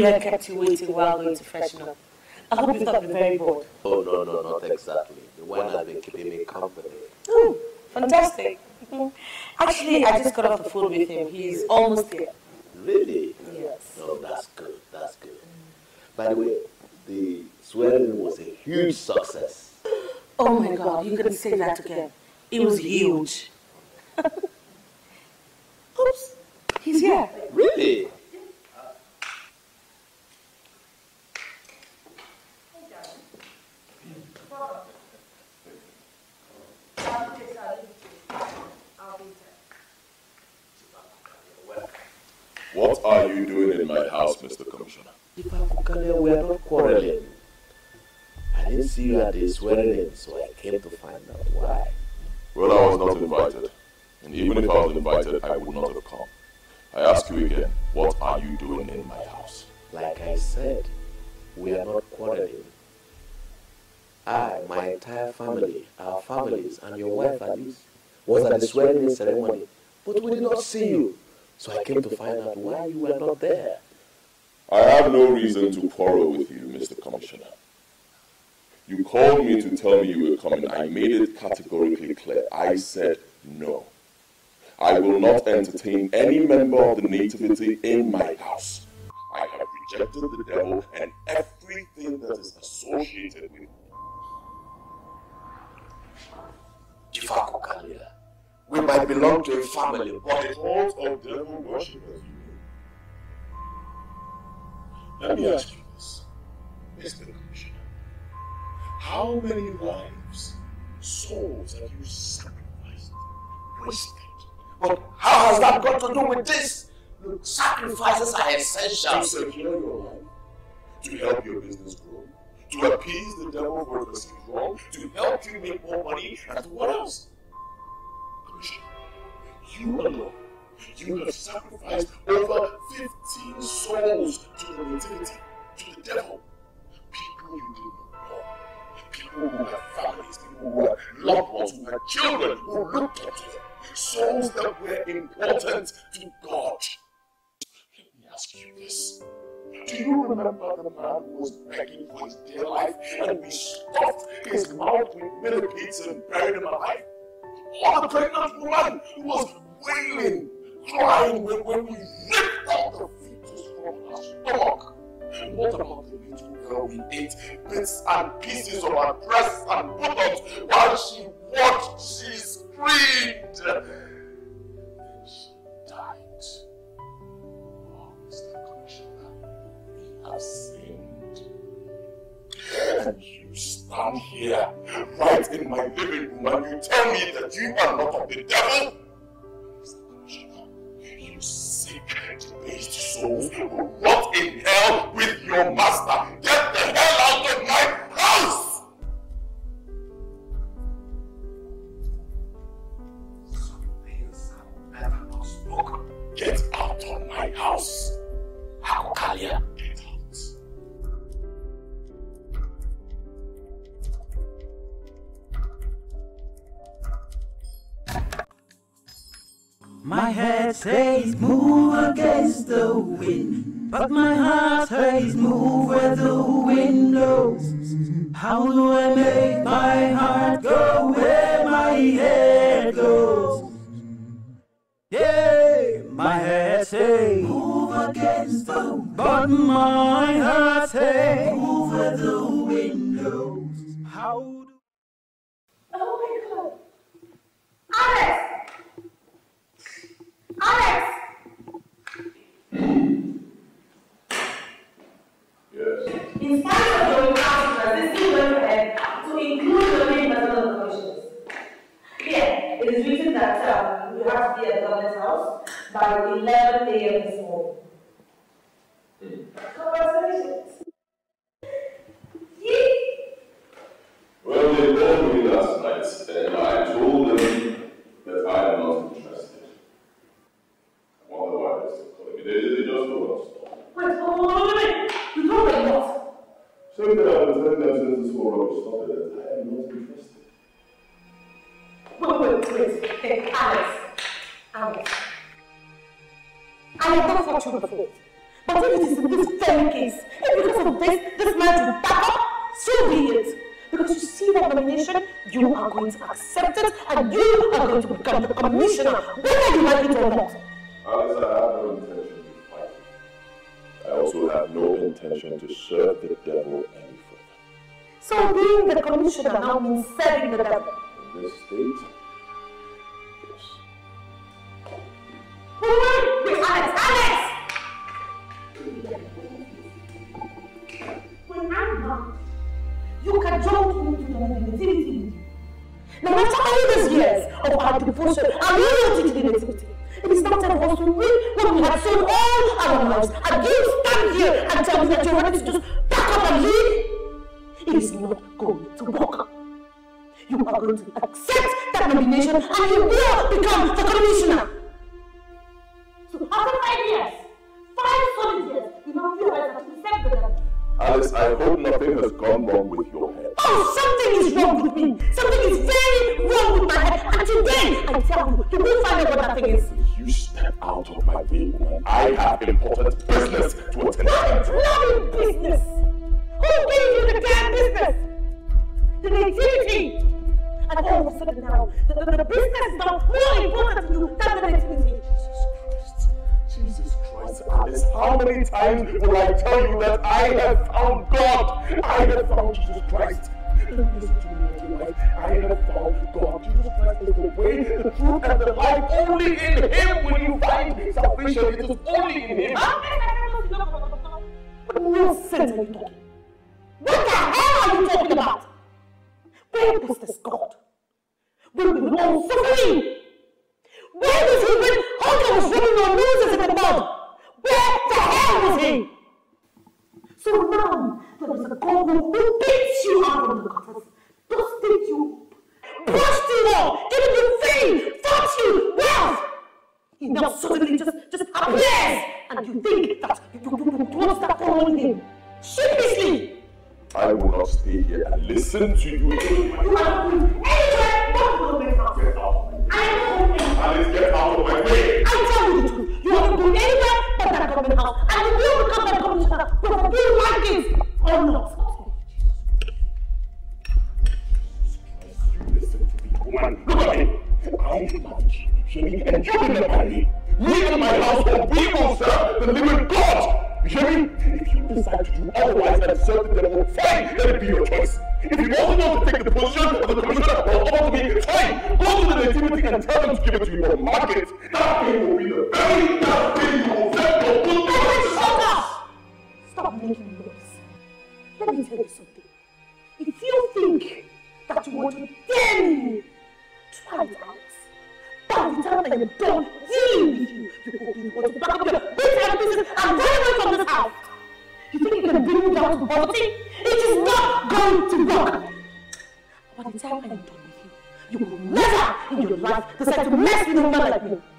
sorry I kept you waiting while going to freshen up. I hope you've not been very bored. Oh, no, no, not exactly. The wine has been keeping me company. Oh, fantastic. Actually, I just got off the phone with him. He's almost here. Really? Yes. No, that's good, that's good. By the way, the swearing was a huge success. Oh my god, you couldn't say that again. It was huge. Oops, he's here. Really? What are you doing in my house, Mr. Commissioner? Ifakukale, we are not quarreling. I didn't at swearing in, so I came to find out why. Well, I was not invited. And even if I was invited, I would not have come. I ask you again, what are you doing in my house? Like I said, we are not quarreling. I, my entire family, our families, and your wife Alice, was at the swearing in ceremony, but we did not see you. So I came to find out why you were not there. I have no reason to quarrel with you, Mr. Commissioner. You called me to tell me you were coming. I made it categorically clear. I said no. I will not entertain any member of the nativity in my house. I have rejected the devil and everything that is associated with him. We might belong to a family, but a cult of devil worshippers. Let me ask you this, Mr. How many lives, souls have you sacrificed, wasted? But how has that got to do with this? Look, sacrifices are essential. To secure your life, to help your business grow, to appease the devil for perceived wrong, to help you make more money, and what else? You alone, you have sacrificed over 15 souls to the nativity, to the devil. Who had families, who had loved ones, who had children, who looked up to them. Souls that were important to God. Let me ask you this. Do you remember the man who was begging for his dear life and we stuffed his mouth with millipedes and buried him alive? Or the pregnant woman who was wailing, crying when, when we ripped out the fetus from her stomach? And what about the little girl we ate bits and pieces of her breasts and buttocks while she watched, she screamed? And then she died. Oh, Mr. Commissioner, we have sinned. And you stand here, right in my living room, and you tell me that you are not of the devil? Mr. Commissioner, you sick, debased souls who rot in hell with your master. Wind, but my So being the commissioner now means serving the, the state. Você to say to mess with a.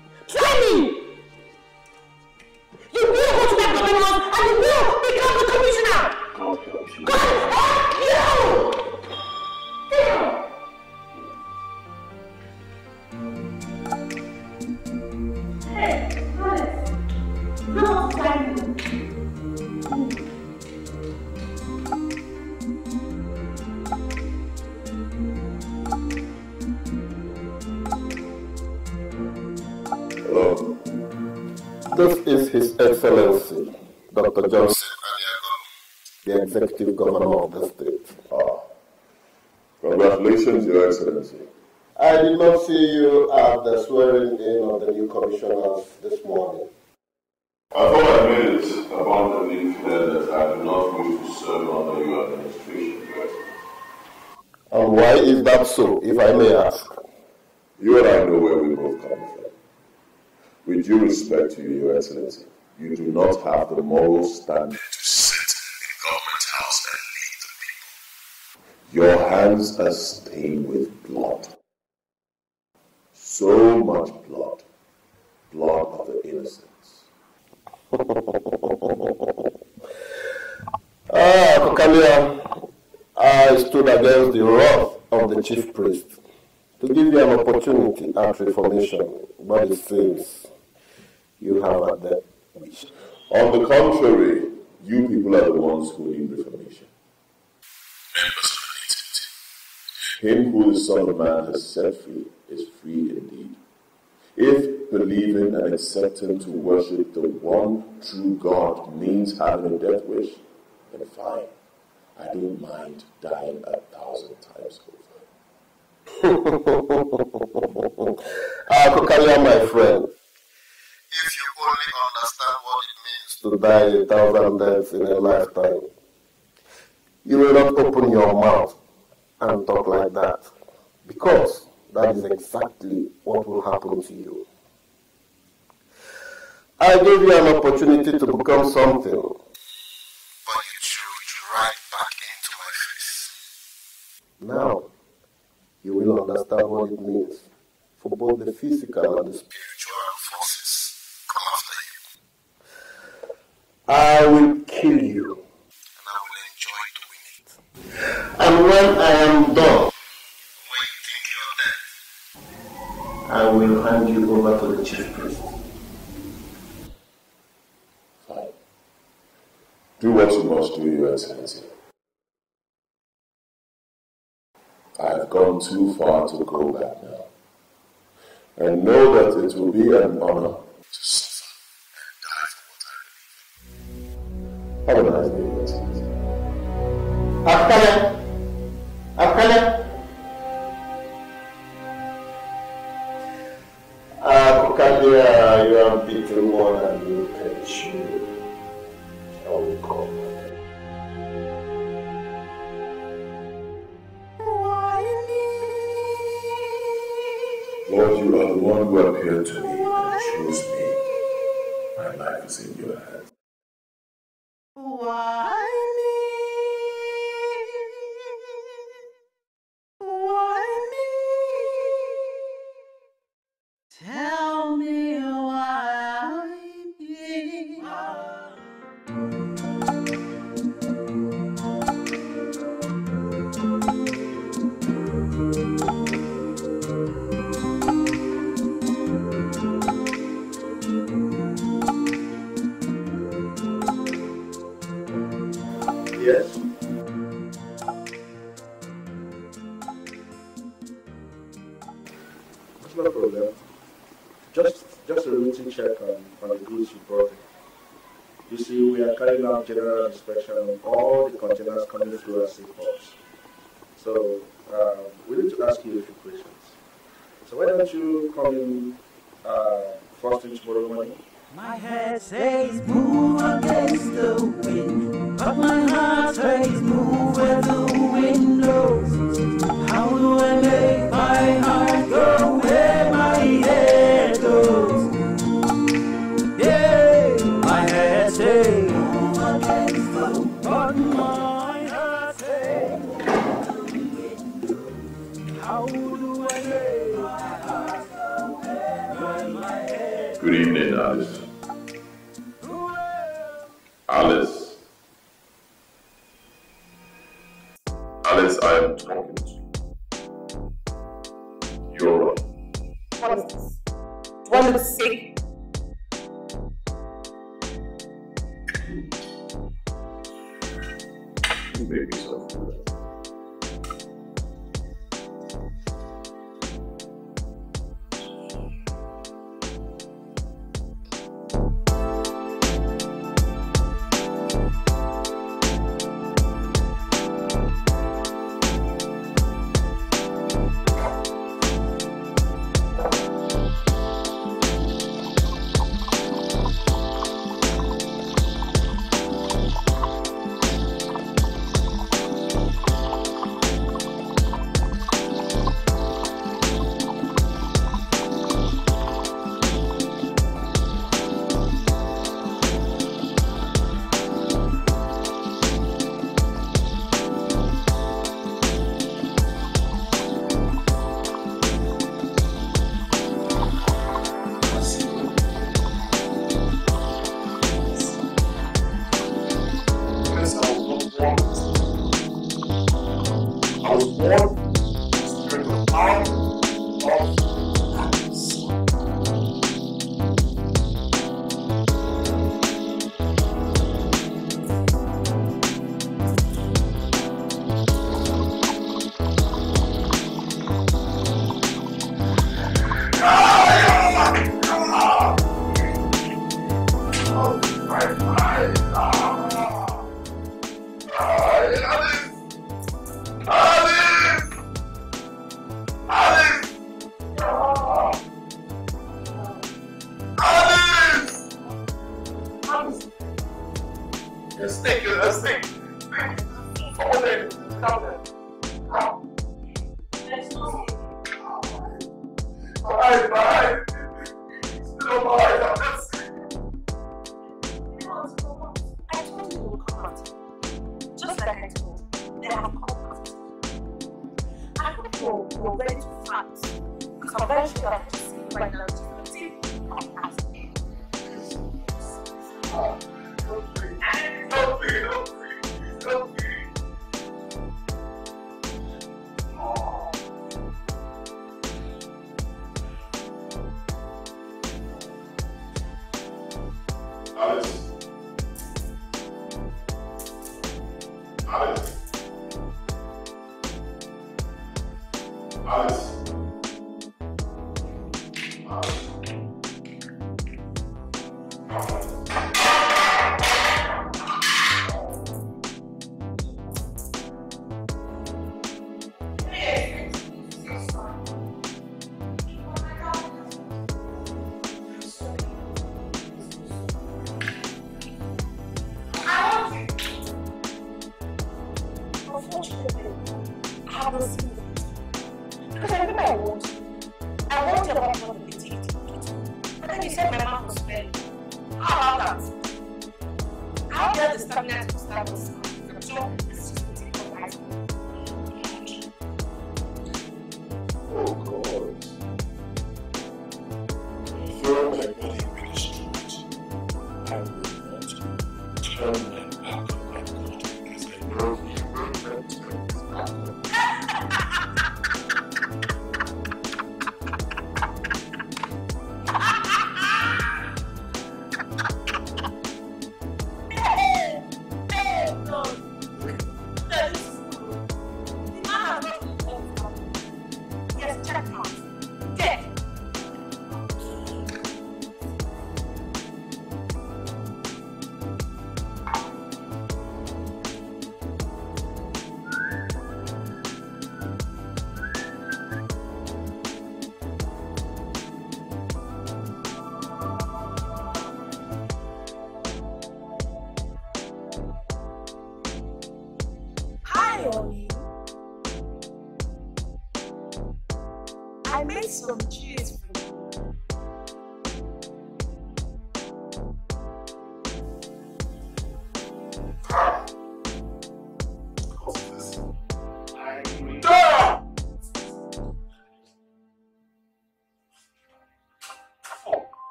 Excellency. I did not see you at the swearing in of the new commissioners this morning. I thought I made it abundantly clear uh, that I do not wish to serve under your administration. And why is that so, if I may ask? You and I know where we both come from. With due respect to you, Your Excellency, you do not have the moral standing to Your hands are stained with blood. So much blood. Blood of the innocents. ah, Kokalia, I stood against the wrath of the chief priest to give you an opportunity at reformation, but it seems you have a dead wish. On the contrary, you people are the ones who need reformation. Members him who the Son of Man has set free is free indeed. If believing and accepting to worship the one true God means having a death wish, then fine. I don't mind dying a thousand times over. Ah, Kokalia, my friend, if you only understand what it means to die a thousand deaths in a lifetime, you will not open your mouth and talk like that. Because that is exactly what will happen to you. I gave you an opportunity to become something, but you threw it right back into my face. Now, you will understand what it means for both the physical and the spiritual forces come after you. I will kill you, and I will enjoy doing it. And when I am done, when you think you're dead, I will hand you over to the chief priest. Fine. Do what you must do, Your Excellency. I have gone too far to go back now. I know that it will be an honor to suffer and die for what I believe. Have a nice day, Your Excellency. You have beaten more than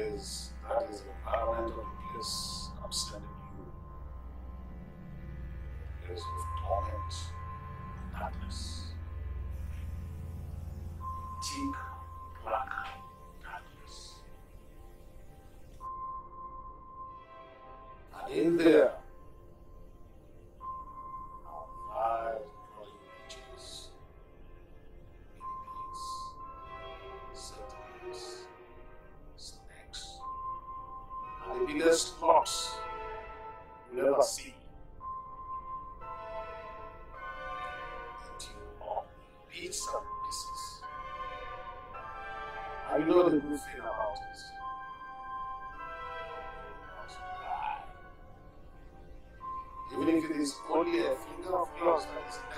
Because only a of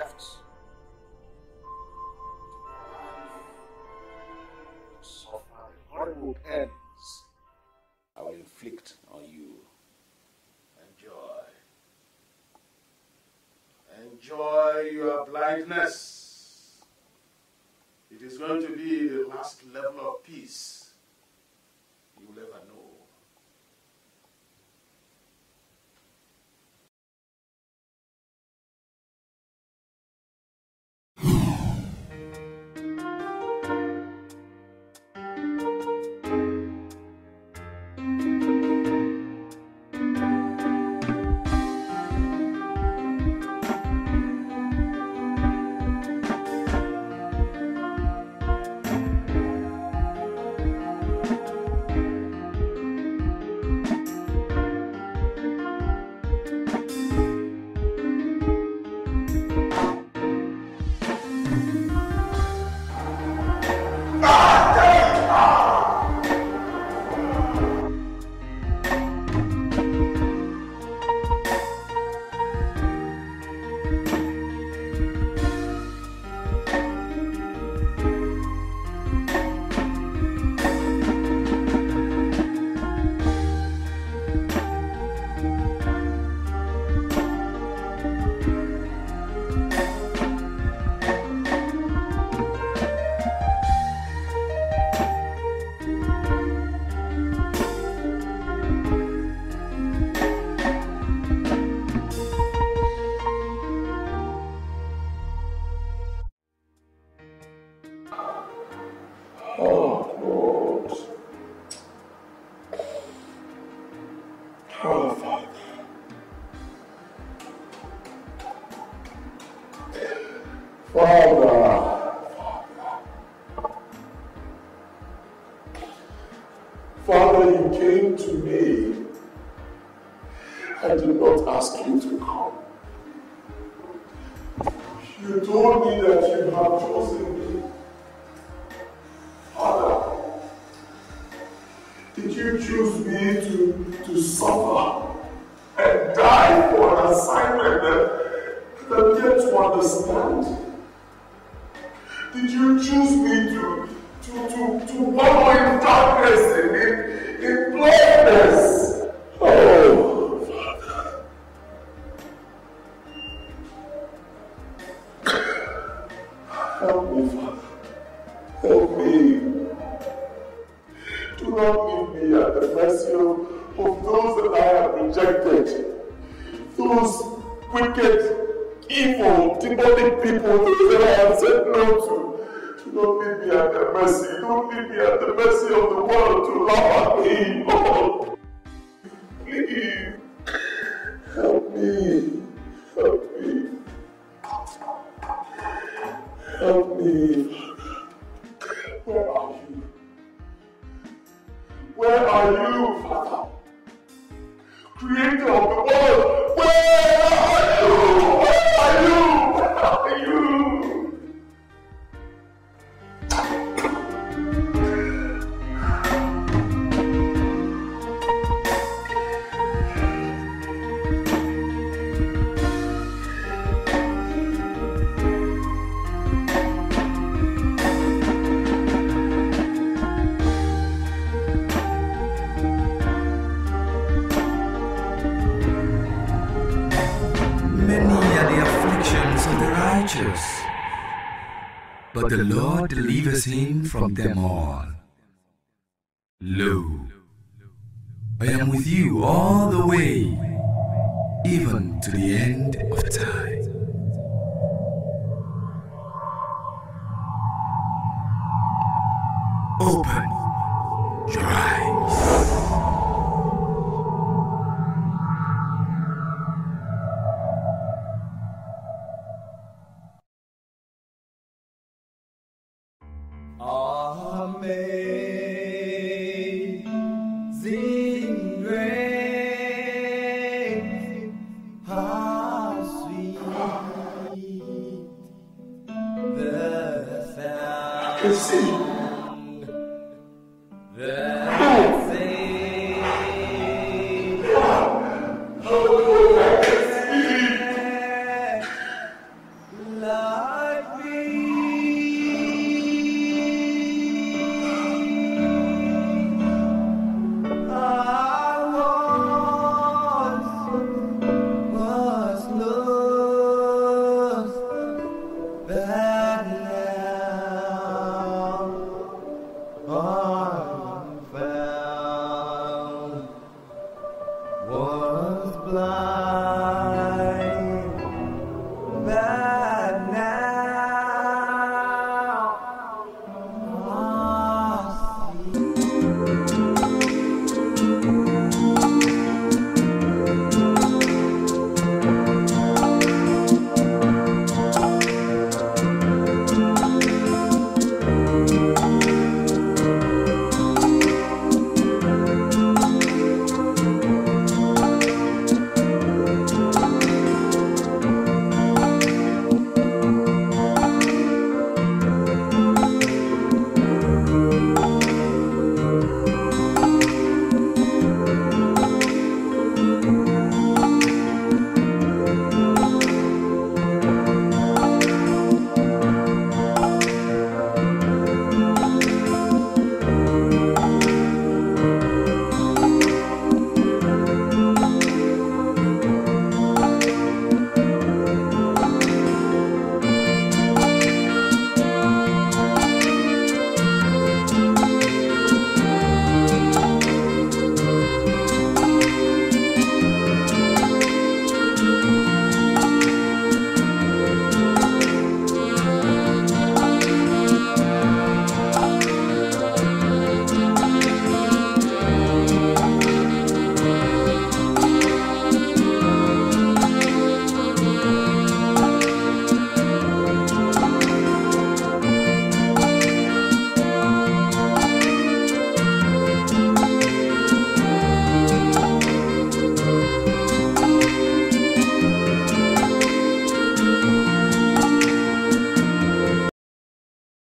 from them all. Lo, I am with you all the way, even to the end of time. Open